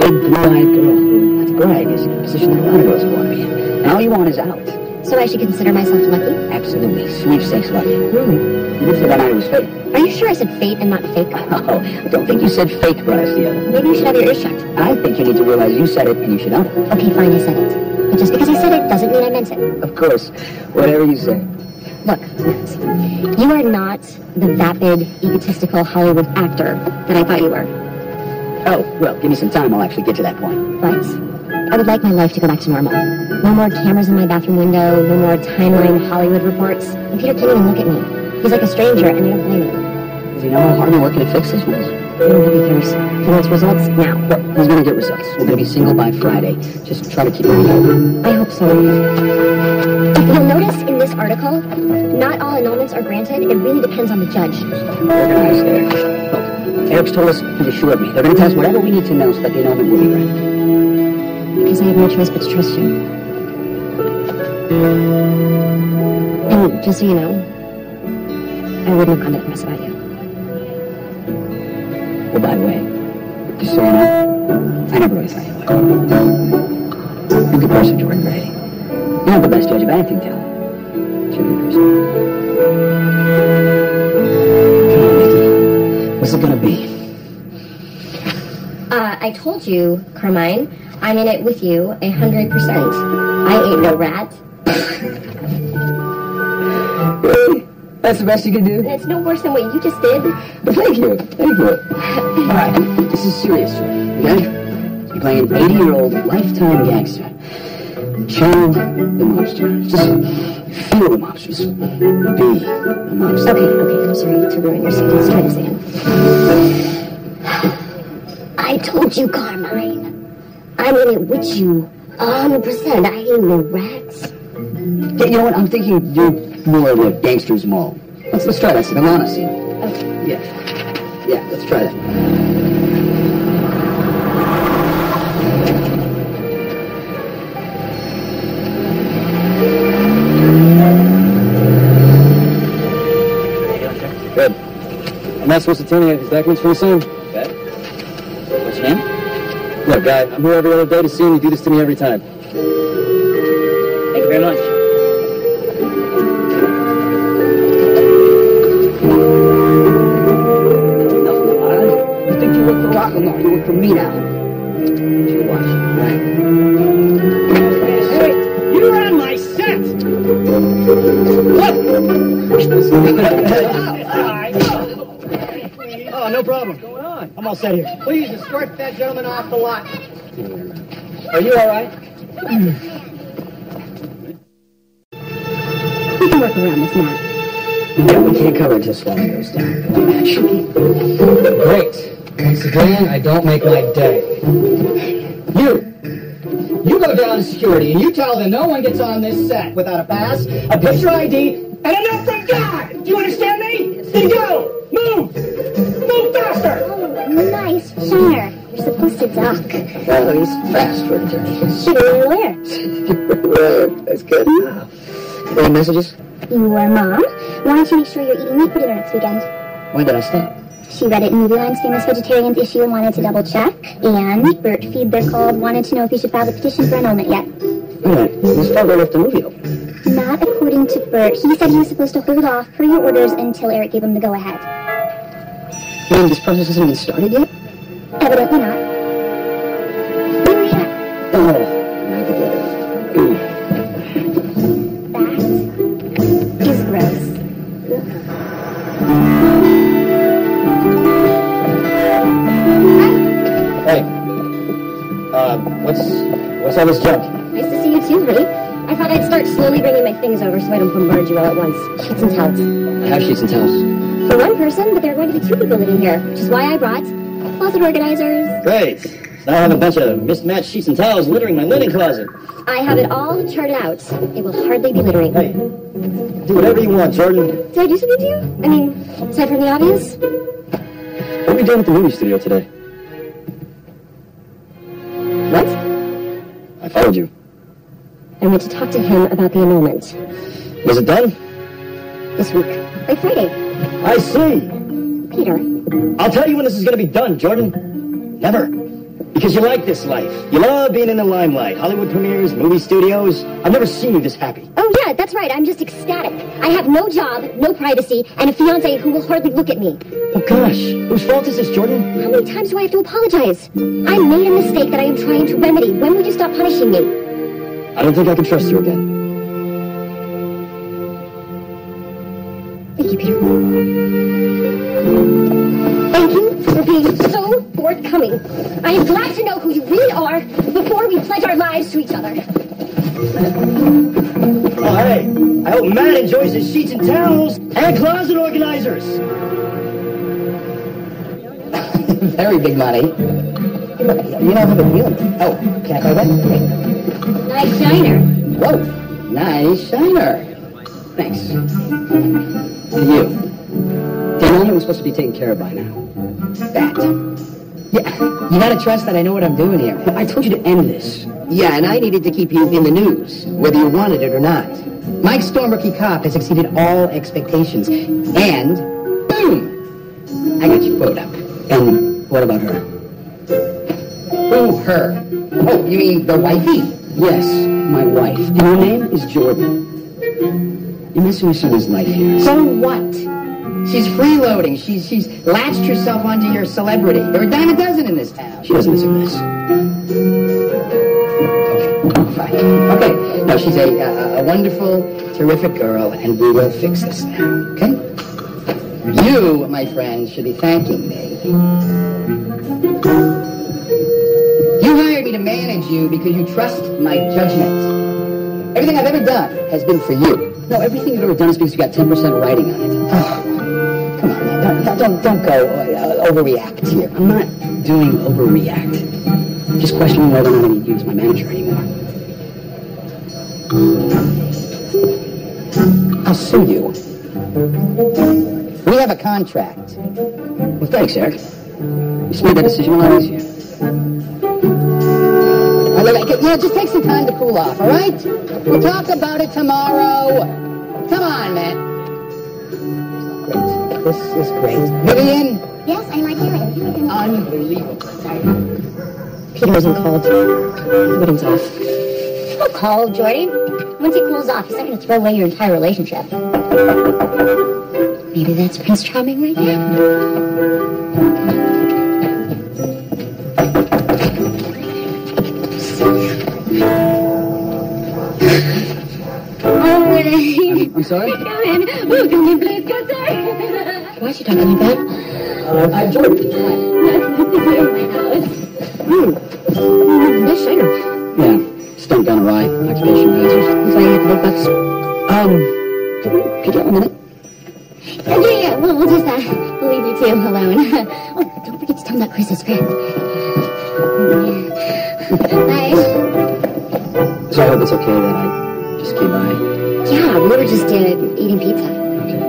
big blue-eyed girl who, let's brag, is in a position that a lot of girls want to be in. And all you want is out. So I should consider myself lucky? Absolutely. Sweepstakes lucky. Hmm. You did say that night it was fake. Are you sure I said fate and not fake? Oh, I don't think you said fake, Bryce, the other. Maybe you should have your ears shut. I think you need to realize you said it and you should own it. Okay, fine, I said it. But just because I said it doesn't mean I meant it. Of course. Whatever you say. Look, you are not the vapid, egotistical Hollywood actor that I thought you were. Oh, well, give me some time. I'll actually get to that point. But I would like my life to go back to normal. No more cameras in my bathroom window, no more timeline Hollywood reports. And Peter can't even look at me. He's like a stranger, and I don't blame him. Does he know how hard I'm working to fix this mess? I don't think he cares. He wants results now. Well, he's gonna get results. We're gonna be single by Friday. Just try to keep over. I hope so. If you'll notice in this article, not all annulments are granted. It really depends on the judge. Organized there. Look, Eric's told us he's assured me. They're gonna tell us whatever we need to know so that the annulment will be granted. Because I have no choice but to trust you. And just so you know, I wouldn't have gone to the press about you. Well, by the way, just so you know, I never really thought you a good person, Jordan Grady. You're not the best judge of acting talent. You're a person. Come on, Mickey. What's it gonna be? Uh, I told you, Carmine, I'm in it with you a hundred percent. I ain't no rat. Really? That's the best you can do? It's no worse than what you just did. But thank you. Thank you. All right, this is serious, Okay? You're playing an 80-year-old lifetime gangster. Channel the monster. Just feel the monster. Just be the monster. Okay, okay, I'm sorry to ruin your sentence. Try this again. I told you, Carmine. I'm in it with you. a hundred percent. I ain't no rats. Yeah, you know what? I'm thinking you're more of a gangster's mall. Let's let's try that Savannah scene. Okay. Yeah. Yeah, let's try that. Good. I'm not supposed to tell you his documents pretty soon. Okay. What's your name? Look, guy, I'm here every other day to see him. You do this to me every time. Thank you very much. Enough, Lamar. You think you work for Rockland? No, you work for me now. You watch. Right. You're on my set! Oh, no problem. What's going on? I'm all set here. Please escort that gentleman off the lot. Are you all right? We can work around this now. Yeah, we can't cover just one of those down. Naturally. Great. Once again, I don't make my day. You! You go down to security and you tell them no one gets on this set without a pass, a picture ID, and a note from God! Do you understand me? Then go! Move! Move faster! Oh, nice shiner. You're supposed to duck. Well, he's fast for a journey. Should be aware. well, that's good. Any messages? You Your mom wanted to make sure you're eating meat for dinner next weekend. When did I stop? She read it in Movieline's famous vegetarians issue and wanted to double check. And Bert Feed They're Called wanted to know if he should file the petition for annulment yet. Alright, this Fargo left the movie. Not according to Bert. He said he was supposed to hold off per your orders until Eric gave him the go-ahead. You mean this process hasn't even started yet? Evidently not. What's all this? Nice to see you too, Lee. I thought I'd start slowly bringing my things over so I don't bombard you all at once. Sheets and towels. I have sheets and towels. For one person, but there are going to be two people living here, which is why I brought closet organizers. Great. Now I have a bunch of mismatched sheets and towels littering my linen closet. I have it all charted out. It will hardly be littering. Hey, do whatever you want, Jordan. Did I do something to you? I mean, aside from the obvious? What are we doing at the movie studio today? I followed you. I went to talk to him about the annulment. Was it done? This week. By Friday. I see. Peter. I'll tell you when this is going to be done, Jordan. Never. Because you like this life. You love being in the limelight. Hollywood premieres, movie studios. I've never seen you this happy. Oh, yeah, that's right. I'm just ecstatic. I have no job, no privacy, and a fiance who will hardly look at me. Oh, gosh. Whose fault is this, Jordan? How many times do I have to apologize? I made a mistake that I am trying to remedy. When would you stop punishing me? I don't think I can trust you again. Thank you, Peter. Thank you for being so forthcoming. I am glad to know who you really are before we pledge our lives to each other. Oh, hey. I hope Matt enjoys his sheets and towels and closet organizers. Very big money. You don't have a feeling. Oh, can I buy that? Nice shiner. Whoa, nice shiner. Thanks. To you. The annulment was supposed to be taken care of by now. That. Yeah, you gotta trust that I know what I'm doing here. I told you to end this. Yeah, and I needed to keep you in the news, whether you wanted it or not. Mike Storm, rookie cop, has exceeded all expectations. And, boom! I got your quote up. And what about her? Who, her? Oh, you mean the wifey? Yes, my wife. And her name is Jordan. You're messing with someone's life here. So what? She's freeloading. She's she's latched herself onto your celebrity. There are a dime a dozen in this town. She doesn't deserve this. Okay, fine. Okay. No, she's a, a a wonderful, terrific girl, and we will fix this now. Okay? You, my friend, should be thanking me. You hired me to manage you because you trust my judgment. Everything I've ever done has been for you. No, everything you've ever done is because you got 10% writing on it. Oh, come on, man. Don't, don't, don't go uh, overreact here. I'm not doing overreact. I'm just questioning whether or not I need you as my manager anymore. I'll sue you. We have a contract. Well, thanks, Eric. You just made that decision while I was here. Now, look, I- you know, just take some time to cool off, all right? We'll talk about it tomorrow. Come on, man. Great. This is great. Vivian, Yes, I like hearing. unbelievable. Peter isn't called. Wedding's off. I'll call Jordy. Once he cools off, he's not going to throw away your entire relationship. Maybe that's Prince Charming right now. I'm sorry? Come in. Oh, come in, please, good sir. Why is she talking like that? Uh, I George. That's the city of my house. Hmm. Nice shiner. Yeah, stunk down a rye. Occupation hazard. That's why you get the big bucks. Um, could you have a minute? Yeah, yeah, yeah. We'll, we'll just, uh, we'll leave you two alone. oh, don't forget to tell them that Chris is great. Bye. So I hope it's okay that I just came by. Yeah, we were just, uh, eating pizza. Okay.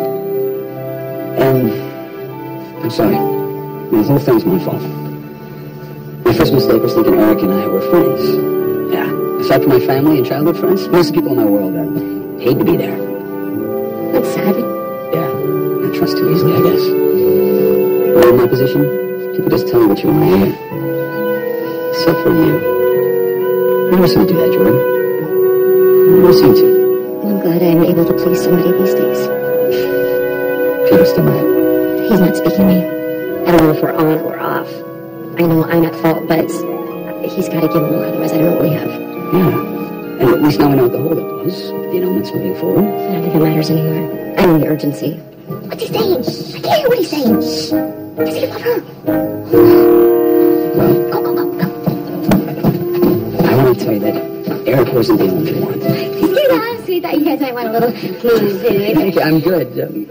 And I'm sorry. This whole thing's my fault. My first mistake was thinking Eric and I were friends. Yeah. Aside from my family and childhood friends, most of the people in my world are paid to be there. That's sad. Yeah. I trust too easily, I guess. When in my position, people just tell me what you want to hear. Except for you. You never seem to do that, Jordan. You never seem to. I'm glad I'm able to please somebody these days. Peter's still mad. He's not speaking to me. I don't know if we're on or off. I know I'm at fault, but he's got to give more, otherwise I don't know what we have. Yeah. And at least now we know what the holdup was. The annulments moving forward. I don't think it matters anymore. I mean the urgency. What's he saying? I can't hear what he's saying. Does he love her? Well, Go, go, go, go. I want to tell you that Eric wasn't the only one. Sit down, sweet. Thought you guys might want a little moon food. Thank you. I'm good. Um,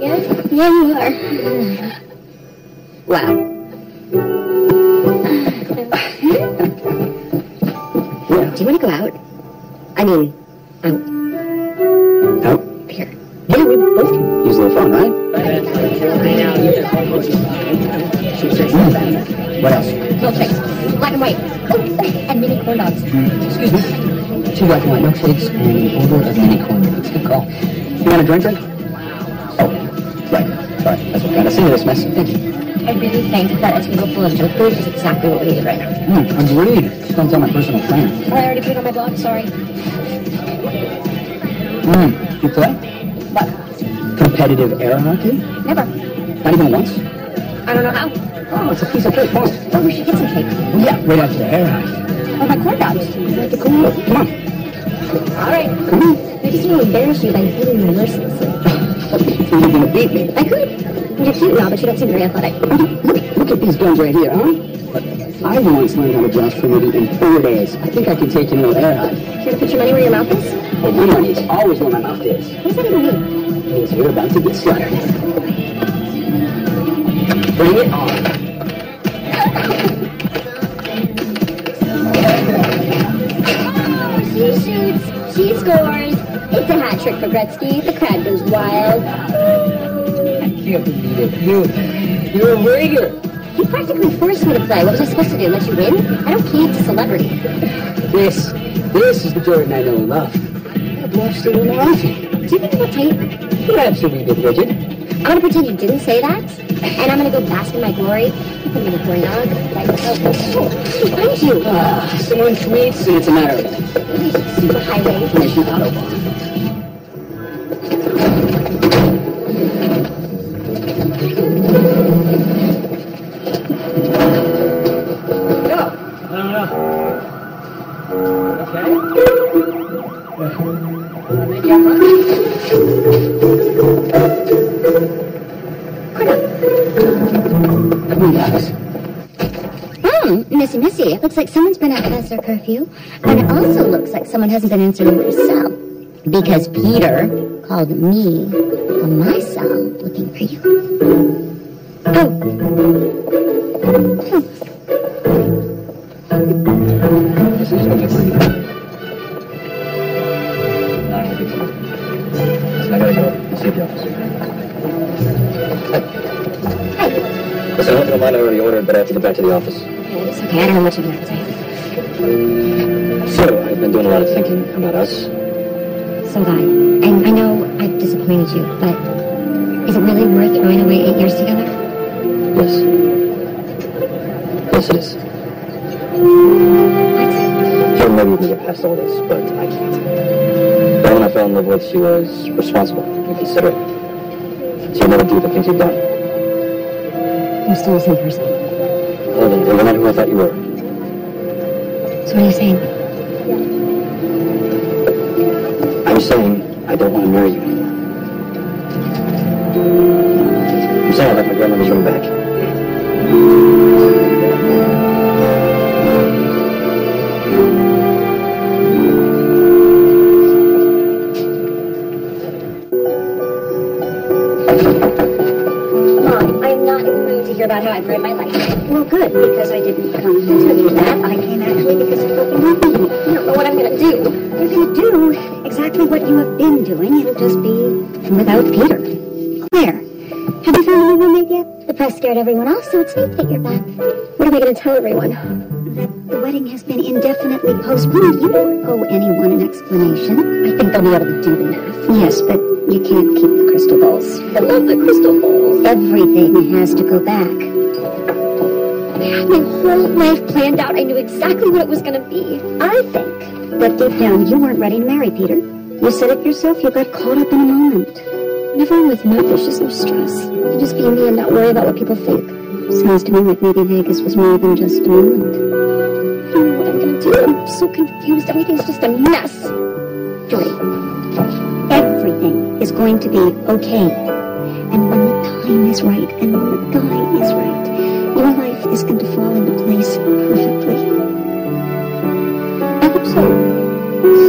Yeah? Yeah, you are. Wow. yeah. Do you want to go out? I mean, out Out. here. Yeah, we both can use the phone, right? What else? Milkshakes. Black and white. Mini corn dogs. Excuse me. Two black and white milkshakes and an order of mini corn dogs. Good call. You want a drink, drink? Oh, right. Sorry. That's what got us into this mess. Thank you. I really think that a table full of junk food is exactly what we need right now. Hmm, agreed. Just don't tell my personal plan. Oh, I already put it on my blog, sorry. Hmm. You play? What? Competitive air hockey? Never. Not even once? I don't know how. Oh, it's a piece of cake. Oh, we should get some cake. Yeah, right after the air hockey. Oh, my corn dogs. Come on. Come on. All right. Come on. I just want to embarrass you by beating you mercilessly. You're gonna beat me. I could. You're cute now, but you don't seem very athletic. Look, look at these guns right here, huh? I once learned how to joust for maybe in four days. I think I can take you into air hockey. Care to put your money where your mouth is? Well, my money is always where my mouth is. What does that even mean? It means you're about to get slaughtered. Bring it on. She scores. It's a hat trick for Gretzky. The crowd goes wild. I can't believe it. You, you're a ringer. You practically forced me to play. What was I supposed to do? Let you win? I don't care. It's a celebrity. This, this is the Jordan I know and love. I've watched it. Do you think it will tape? Perhaps a wee bit rigid. I'm gonna pretend you didn't say that, and I'm gonna go bask in my glory. I'm gonna corn dog. Like, oh, oh, oh, behind you. Ah, someone tweets and it's a matter of highway. autobahn. Someone hasn't been answering their cell. Because Peter called me on my cell looking for you. Oh. Us. So have I. And I know I've disappointed you, but is it really worth throwing away eight years together? Yes. Yes, it is. Sure, maybe you can get past all this, but I can't. The woman I fell in love with, she was responsible and considerate. She'd never do the things you've done. You're still the same person. Well, then, you're not who I thought you were. So what are you saying? I'm saying I don't want to marry you anymore. I'm sorry I left my grandmother's room back. Mom, I'm not in the mood to hear about how I've ruined my life. Well, good, because I didn't come to you that. I came actually because I you don't know what I'm going to do. If You're to do exactly what you have been doing. It'll just be without Peter. Claire, have you found a new roommate yet? The press scared everyone off, so it's neat that you're back. What are we going to tell everyone? That the wedding has been indefinitely postponed. You don't owe anyone an explanation. I think they'll be able to do the math. Yes, but you can't keep the crystal balls. I love the crystal balls. Everything has to go back. I had my whole life planned out. I knew exactly what it was going to be. I think that deep down you weren't ready to marry Peter. You said it yourself. You got caught up in a moment. Whenever I'm with Matt, there's just no stress. I can just be me and not worry about what people think. Sounds to me like maybe Vegas was more than just a moment. I don't know what I'm to do. I'm so confused. Everything's just a mess. Joy, everything is going to be okay. And when the time is right, and when the guy is right, your life is going to fall into place perfectly. Hello?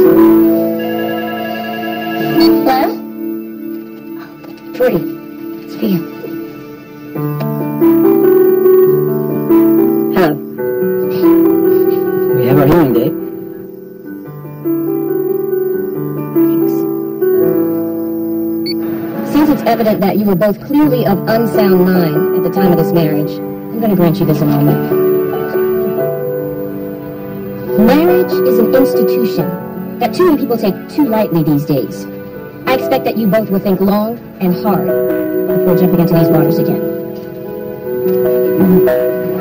Jordy, it's you. Hello. We have our hearing date. Since it's evident that you were both clearly of unsound mind at the time of this marriage, I'm going to grant you this annulment. Marriage is an institution that too many people take too lightly these days. I expect that you both will think long and hard before jumping into these waters again.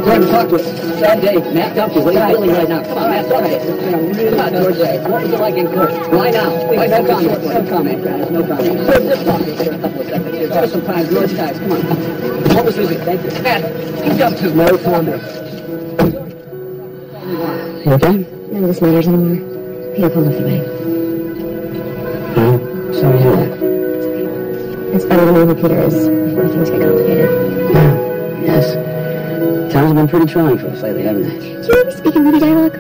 Glad to talk to us. Sad day. Matt dumped you. What are you feeling right now? Come on, Matt, talk to us. Come on, George. What was it like in court? Why now? Why no comment? No comment, guys. No comment. George, just talk to us here a couple of seconds. Here. Give us some time, George. Guys, come on. What was it? Thank you. Matt, he dumped you. No comment. You okay? None of this matters anymore. Pulled off the way. I'm hmm? sorry to that. It's better to know who Peter is before things get complicated. Yeah, Yes. Times have been pretty trying for us lately, haven't they? Do you ever speak in movie dialogue?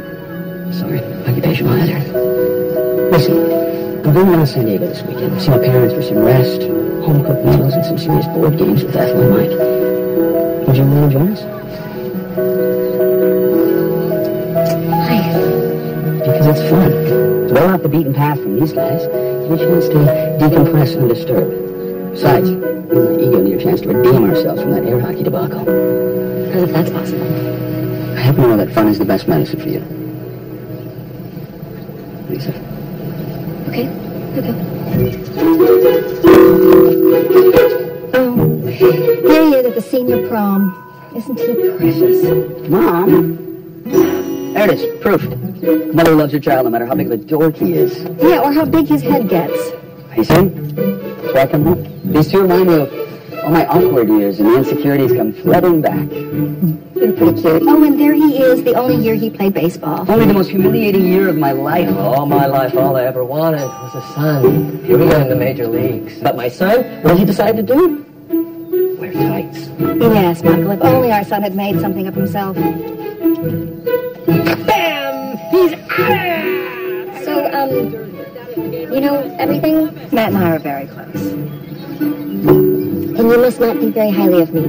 Sorry, occupational hazard. Listen, I'm going down to San Diego this weekend. to See my parents for some rest, home cooked meals, and some serious board games with Ethel and Mike. Would you want to join us? Because it's fun. Well off the beaten path from these guys. A chance to decompress undisturbed. Besides, we and my ego need a chance to redeem ourselves from that air hockey debacle. I if that's possible. I happen to know that fun is the best medicine for you. Lisa. Okay. Okay. Oh, there he is at the senior prom. Isn't he precious? Mom? There it is. Proof. Mother loves her child no matter how big of a dork he is. Yeah, or how big his head gets. You see? That's I come home. These two remind me of all my awkward years and the insecurities come flooding back. You're pretty cute. Oh, and there he is, the only year he played baseball. Only the most humiliating year of my life. All my life, all I ever wanted was a son. Here we go in the major leagues. But my son, what did he decide to do? Wear tights. Yes, Michael, if only our son had made something of himself. Bam! He's out! So, um, you know everything? Matt and I are very close. And you must not think very highly of me.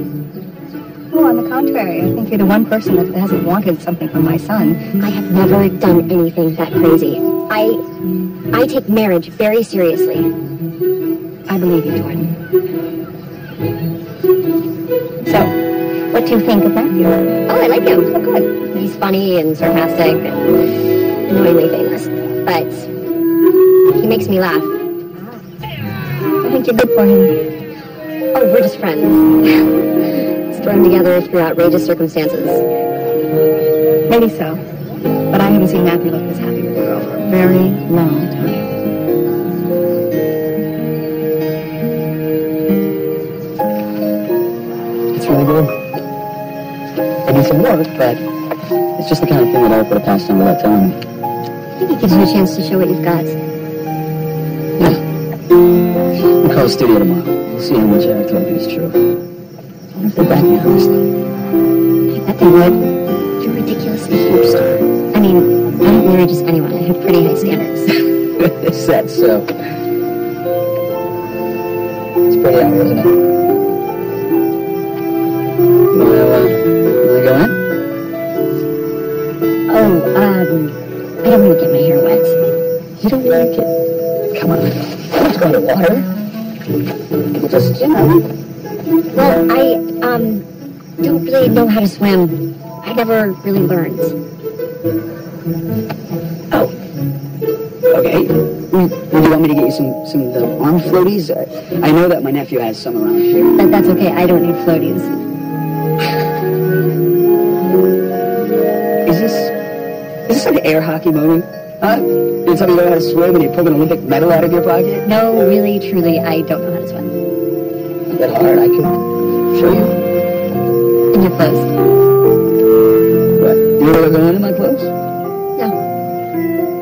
Oh, on the contrary, I think you're the one person that hasn't wanted something from my son. I have never done anything that crazy. I, I take marriage very seriously. I believe you, Jordan. So, what do you think of that Matthew? Oh, I like him. Oh, good. He's funny and sarcastic and annoyingly famous. But he makes me laugh. I think you're good for him. Oh, we're just friends. Stormed together through outrageous circumstances. Maybe so. But I haven't seen Matthew look this happy with a girl for a very long time. It's really good. I some work, but it's just the kind of thing that I would put a pastime without telling me. think it gives you a chance to show what you've got. Yeah. We'll call the studio tomorrow. We'll see how much I've told you is true. I wonder if they'll back me on this. I bet they would. You're ridiculously huge star. I mean, I don't marry just anyone. I have pretty high standards. Is that so? It's pretty out, isn't it? Wanna go in? oh, um, I don't want to get my hair wet. You don't like it. Come on. Let's go to water. Just, you know. Well, I, um, don't really know how to swim. I never really learned. Oh. Okay. Would would you want me to get you some, some of the arm floaties? I, I know that my nephew has some around here. But that's okay. I don't need floaties. This like air hockey movie? Huh? Me you know how to swim and you pulled an Olympic medal out of your pocket? No, really, truly, I don't know how to swim. That hard. I can show you. In your clothes. What? You want to go in my clothes? No.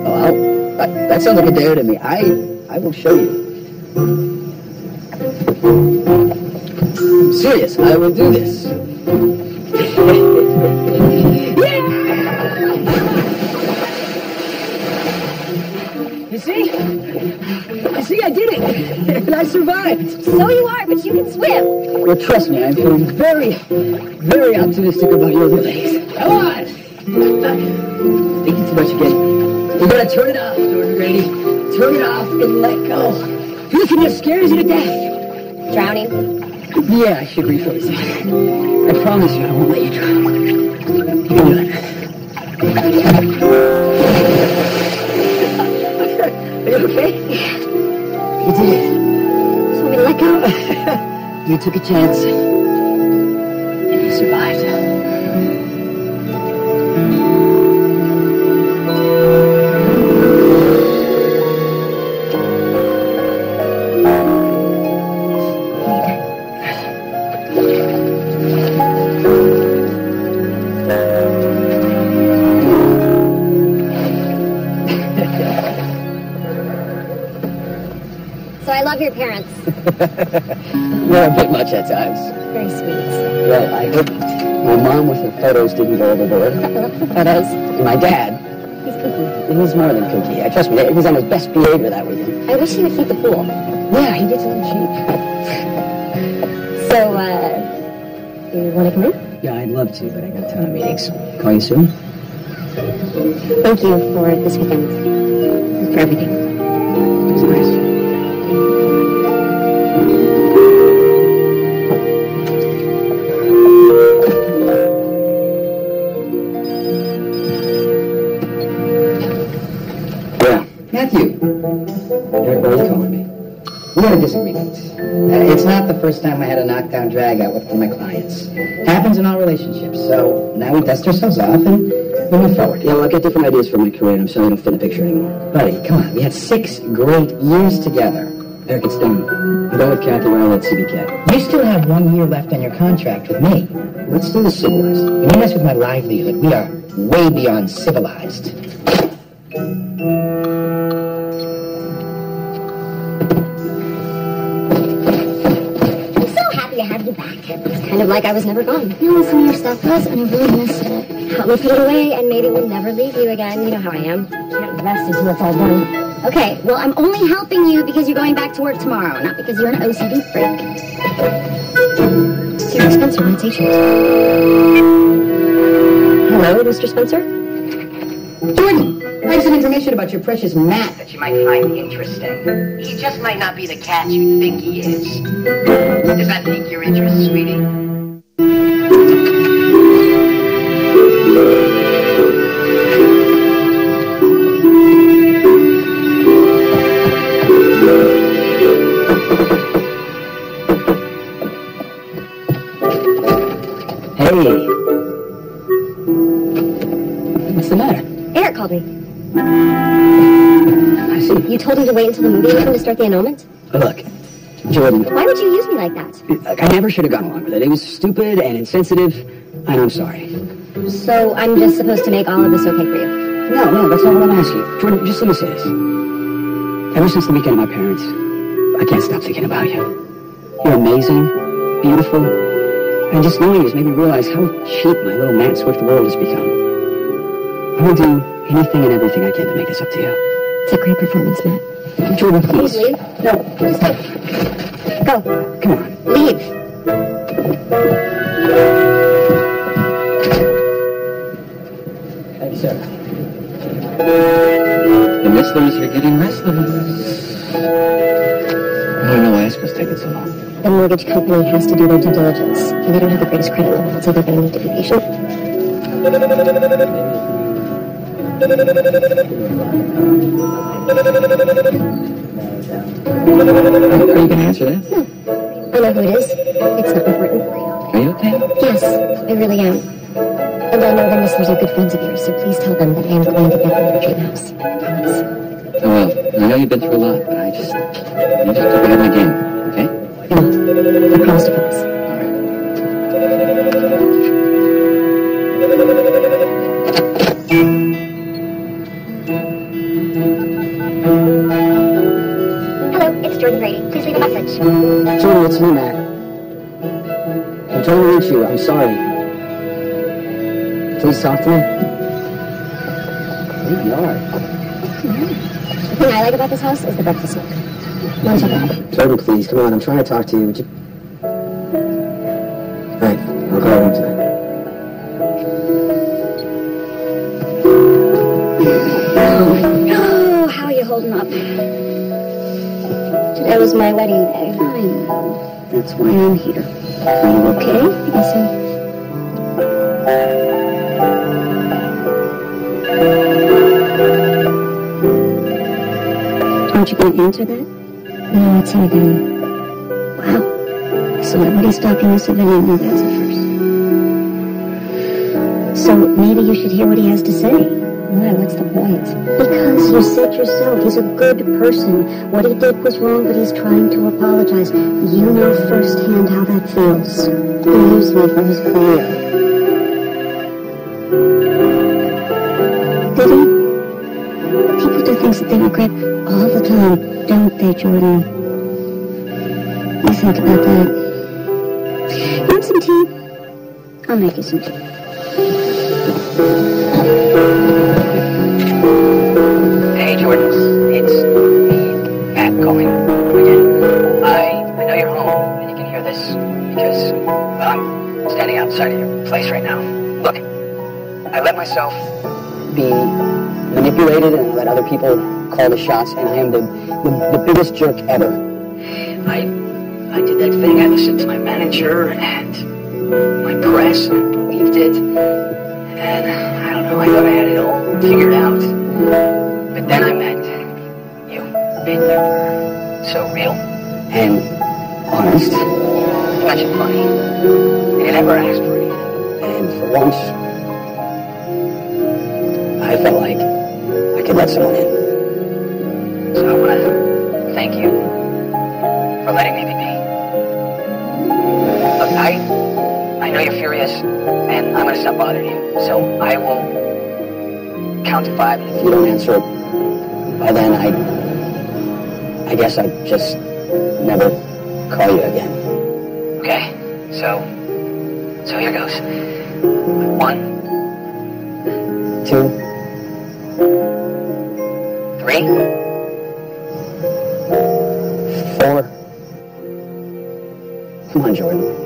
Oh, I'll, that, that sounds like a dare to me. I, I will show you. I'm serious. I will do this. See? See, I did it. and I survived. So you are, but you can swim. Well, trust me, I'm feeling very, very optimistic about your abilities. Come on! Thinking too much again. You gotta turn it off, Jordan Grady. Turn it off and let go. Listen, it scares you to death. Drowning. Yeah, I should rephrase that. I promise you I won't let you drown. Took a chance. And he survived. Photos didn't go overboard. Photos. My dad, He's kooky. he's more than kooky. Uh, Trust me, he was on his best behavior that weekend. I wish he would heat the pool. Yeah, he gets a little cheap. So, uh, do you want to come in? Yeah, I'd love to, but I got a ton of meetings. Call you soon? Thank you for this weekend. and For everything. A. Uh, it's not the first time I had a knockdown drag out with one of my clients. Happens in all relationships. So now we dust ourselves off and we move forward. Yeah, well, I've got different ideas for my career, and I'm sorry I don't fit in the picture anymore. Buddy, come on. We had six great years together. Eric, it's done. I'm done with Kathy Riley at CBK. You still have one year left on your contract with me. Let's do this civilized. You mess with my livelihood. We are way beyond civilized. Like I was never gone. You know, some of your stuff was, and I really missed it. Help me put away, and maybe we'll never leave you again. You know how I am. Can't rest until it's all done. Okay, well, I'm only helping you because you're going back to work tomorrow, not because you're an OCD freak. Sir Spencer, my patient. Hello, Mr. Spencer? Jordan, I have some information about your precious Matt that you might find interesting. He just might not be the cat you think he is. Does that pique your interest, sweetie? Start the annulment? Uh, look, Jordan, Why would you use me like that? I never should have gone along with it. It was stupid and insensitive, and I'm sorry. So I'm just supposed to make all of this okay for you? No, no, that's not what I'm asking you. Jordan, just let me say this. Ever since the weekend of my parents, I can't stop thinking about you. You're amazing, beautiful, and just knowing you has made me realize how cheap my little Matt Swift world has become. I will do anything and everything I can to make this up to you. It's a great performance, Matt. Jordan, please. Please leave. No, just stay. Go. Come on. Leave. Hey. The Misslers are getting restless. I don't know why this was taking so long. The mortgage company has to do their due diligence, and they don't have the greatest credit level, so they're going to need to be patient. Are you going to answer that? Hmm. I know who it is. It's not important. Are you okay? Yes, I really am. And I know the listeners are good friends of yours, so please tell them that I am going to get them to the dream house. Promise. Oh, well, I know you've been through a lot, but I just need you to keep ahead of my game, okay? I will. I promise to promise. Hello, it's Jordan Grady. Please leave a message. Jordan, it's me, Matt. I'm trying to reach you. I'm sorry. Please talk to me. Leave yard. The thing I like about this house is the breakfast nook. Want to check it out? Jordan, please, come on. I'm trying to talk to you. Would you? Right, I'll call home tonight. Oh, how are you holding up? Today was my wedding day. I know. That's why I'm here. Are you okay? Yes, sir. Aren't you going to answer that? No, it's him again. Wow. So nobody's stopping the civilian. No, that's a first. So maybe you should hear what he has to say. Why? What's the point? Because you said yourself he's a good person. What he did was wrong, but he's trying to apologize. You know firsthand how that feels. Used me for his career. Did he? People do things that they regret don't they, Jordan? You think about that. Want some tea? I'll make you some tea. Hey, Jordan. It's me, Matt, calling again. I, I know you're home and you can hear this because, I'm standing outside of your place right now. Look, I let myself Be manipulated and let other people call the shots, and I am the, the, the biggest jerk ever. I I did that thing. I listened to my manager and my press and I believed it. And I don't know, I thought I had it all figured out. But then I met you. And you were so real. And honest, Much funny. And you never asked for anything. and for once, I felt like I could let someone in. I'm to stop bothering you. So I will count to five. If you don't answer by then, I, I guess I'd just never call you again. Okay? So, so here goes. One, Two, three, four. Come on, Jordan.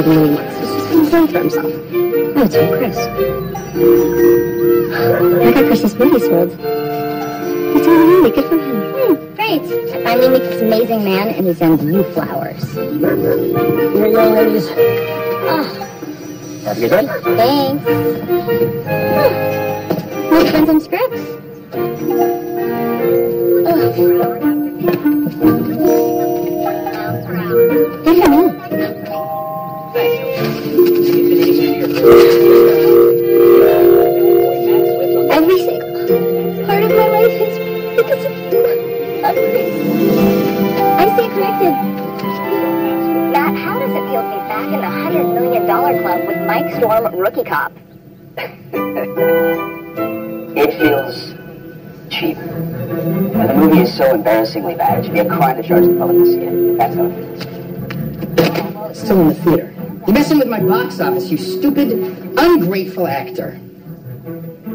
Themselves to get him what he wants. He's just being silly for himself. Oh, it's from Chris. I got Chris's movie sold. He's doing really good for him. Hmm, great. I finally meet this amazing man, and he sends you flowers. Here you go, ladies. Oh, Have a good day. thanks. Be a crime to charge the public to see it. That's how it. Still in the theater. You're messing with my box office, you stupid, ungrateful actor.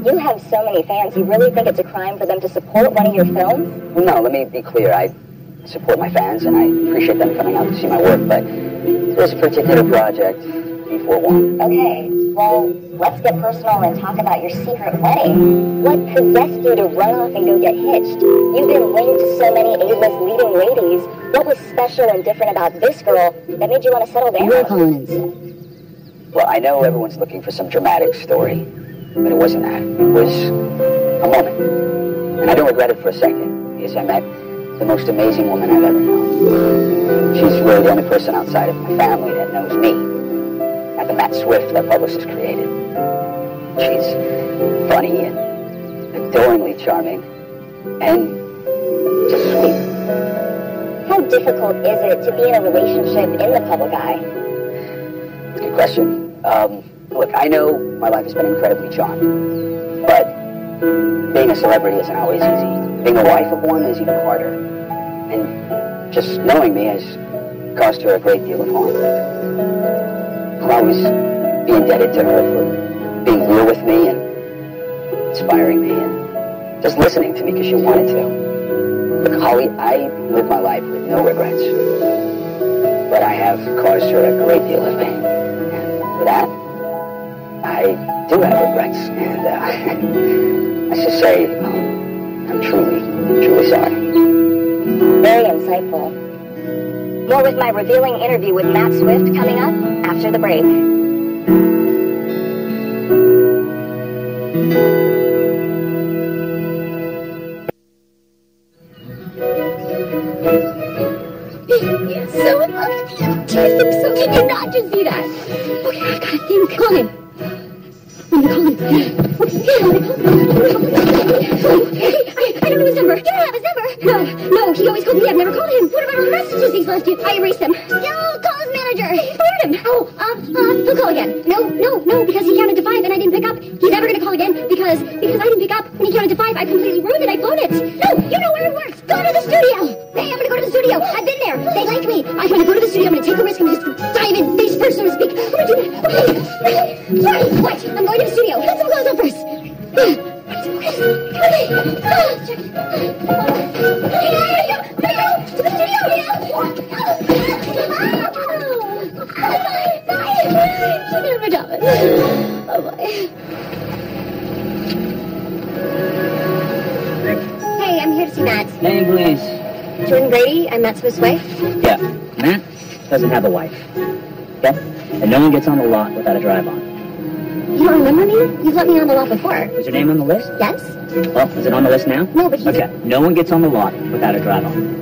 You have so many fans, you really think it's a crime for them to support one of your films? No, let me be clear. I support my fans and I appreciate them coming out to see my work, but this particular project, be forewarned. Okay, well, let's get personal and talk about your secret wedding. What possessed you to run off and go get hitched? You've been linked to so many A-list leading ladies. What was special and different about this girl that made you want to settle down? Will Collins. Well, I know everyone's looking for some dramatic story, but it wasn't that. It was a moment. And I don't regret it for a second, because I met the most amazing woman I've ever known. She's really the only person outside of my family that knows me, not the Matt Swift that publicist created. She's funny and adoringly charming, and just sweet. How difficult is it to be in a relationship in the public eye? Good question. Um, look, I know my life has been incredibly charmed, but being a celebrity isn't always easy. Being the wife of one is even harder. And just knowing me has caused her a great deal of harm. I'll always be indebted to her for being real with me and inspiring me and just listening to me because she wanted to. Look, Holly, I live my life with no regrets. But I have caused her a great deal of pain. And for that, I do have regrets. And uh, I should say, um, I'm truly, truly sorry. Very insightful. More with my revealing interview with Matt Swift coming up after the break. So in love with you. Tease so can you not just see that? Okay, I gotta. Call him. I'm gonna call him. Okay, I'm gonna I, I don't know his number. You don't have his number? No, no, he always called me. I've never called him. What about all messages he's left you? I erased them. I'm wife. Yeah, Matt doesn't have a wife. Okay? And no one gets on the lot without a drive on. You don't remember me? You've let me on the lot before. Is your name on the list? Yes? Well, is it on the list now? No, but he's... Okay, no one gets on the lot without a drive on.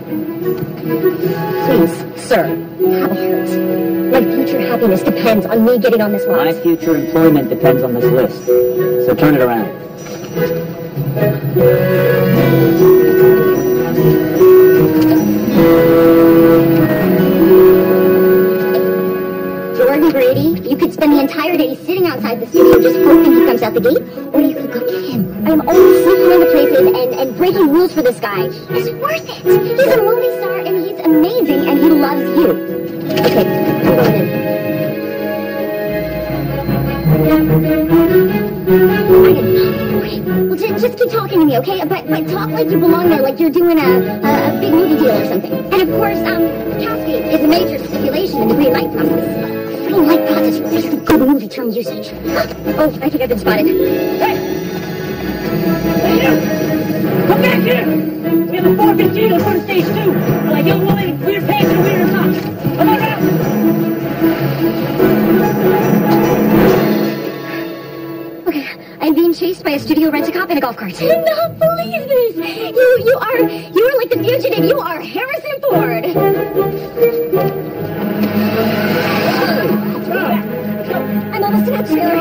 Please, sir, have a heart. My future happiness depends on me getting on this lot. My future employment depends on this list. So turn it around. Jordan Grady, you could spend the entire day sitting outside the studio just hoping he comes out the gate, or you could go get him. I am always sneaking into places and, and breaking rules for this guy. It's worth it. He's a movie star and he's amazing and he loves you. Okay, I'm going in. Well, just, just keep talking to me, okay? But, but talk like you belong there, like you're doing a, a, a big movie deal or something. And of course, um, casting is a major stipulation in the green light process. Green light process, really good movie term usage. Oh, I think I've been spotted. Hey! Hey, you! Come back here! We have a 415 on front of stage two. Like young woman in weird pants chased by a studio rent-a-cop in a golf cart. I cannot believe this! You, you are, you are like the fugitive. You are Harrison Ford. I'm almost in that trailer.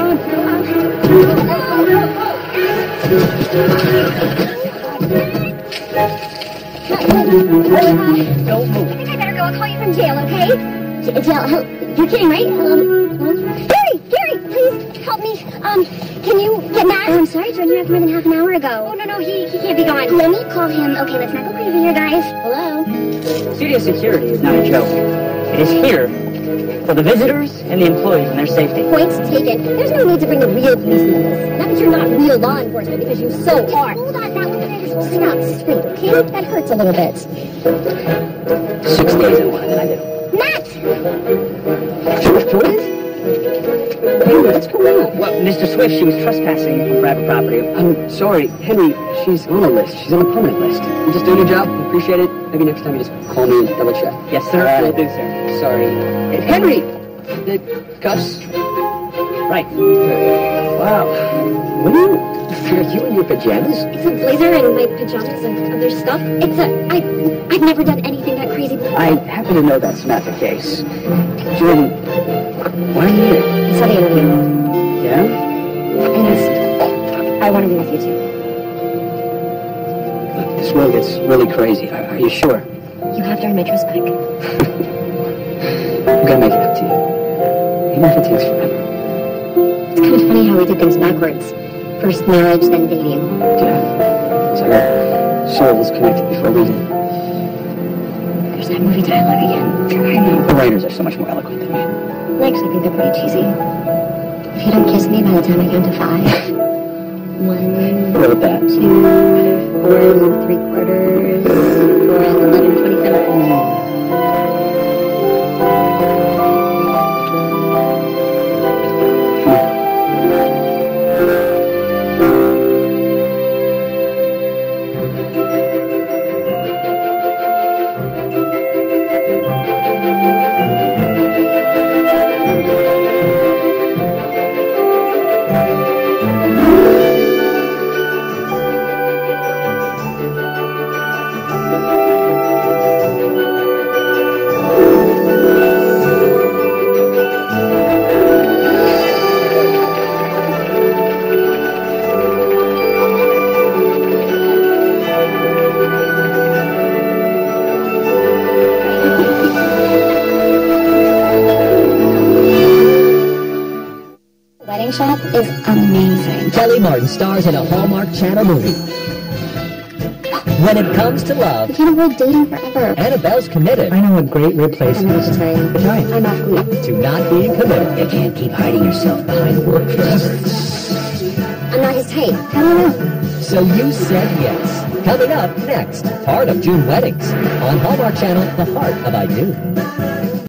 Don't move. I think I better go I'll call you from jail, okay? Jill, help. Oh, you're kidding, right? Um, Hello? Help me. Um, can you get Matt? Oh, I'm sorry, Jordan. You left more than half an hour ago. Oh, no, no, he, he can't be gone. Let me call him. Okay, let's not go crazy here, guys. Hello? Studio security is not a joke. It is here for the visitors and the employees and their safety. Points taken. There's no need to bring a real police into this. Not that you're not real law enforcement because you so are. Hold on, that one is stop straight, okay? That hurts a little bit. Six days in one, and I did. Matt! Swift Jordan? Henry, what's going on? Well, Mr. Swift, she was trespassing on private property. I'm sorry, Henry. She's on a list. She's on a permanent list. You just doing your job. Appreciate it. Maybe next time you just call me and double check. Yes, sir. All right. Will do, sir. Sorry, Uh, Henry. The cuffs. Right. Wow. What are you? Are you in your pajamas? It's a blazer and my pajamas and other stuff. It's a... I, I've never done anything that crazy before. I happen to know that's not the case. Jordan, why are you here? I saw the interview. Yeah? And I want to be with you too. Look, this world gets really crazy. Are, are you sure? You have to earn my trust back. I'm gonna make it up to you. Even if it takes forever. It's kind of funny how we did things backwards. First marriage, then dating. Yeah. It's like our souls connected before we did. There's that movie dialogue again. I know. The writers are so much more eloquent than me. I actually think they're pretty cheesy. If you don't kiss me by the time I count to five. One, Who wrote that? two, four and three quarters, four and eleven twenty-seven. Kelly stars in a Hallmark Channel movie. When it comes to love, We can't avoid dating forever. Annabelle's committed I know a great I know what replacement. to tell you. Right. I'm off glue. to not being committed. You can't keep hiding yourself behind work forever. I'm not his type. How do you know? So you said yes. Coming up next, part of June weddings on Hallmark Channel, The Heart of I Do.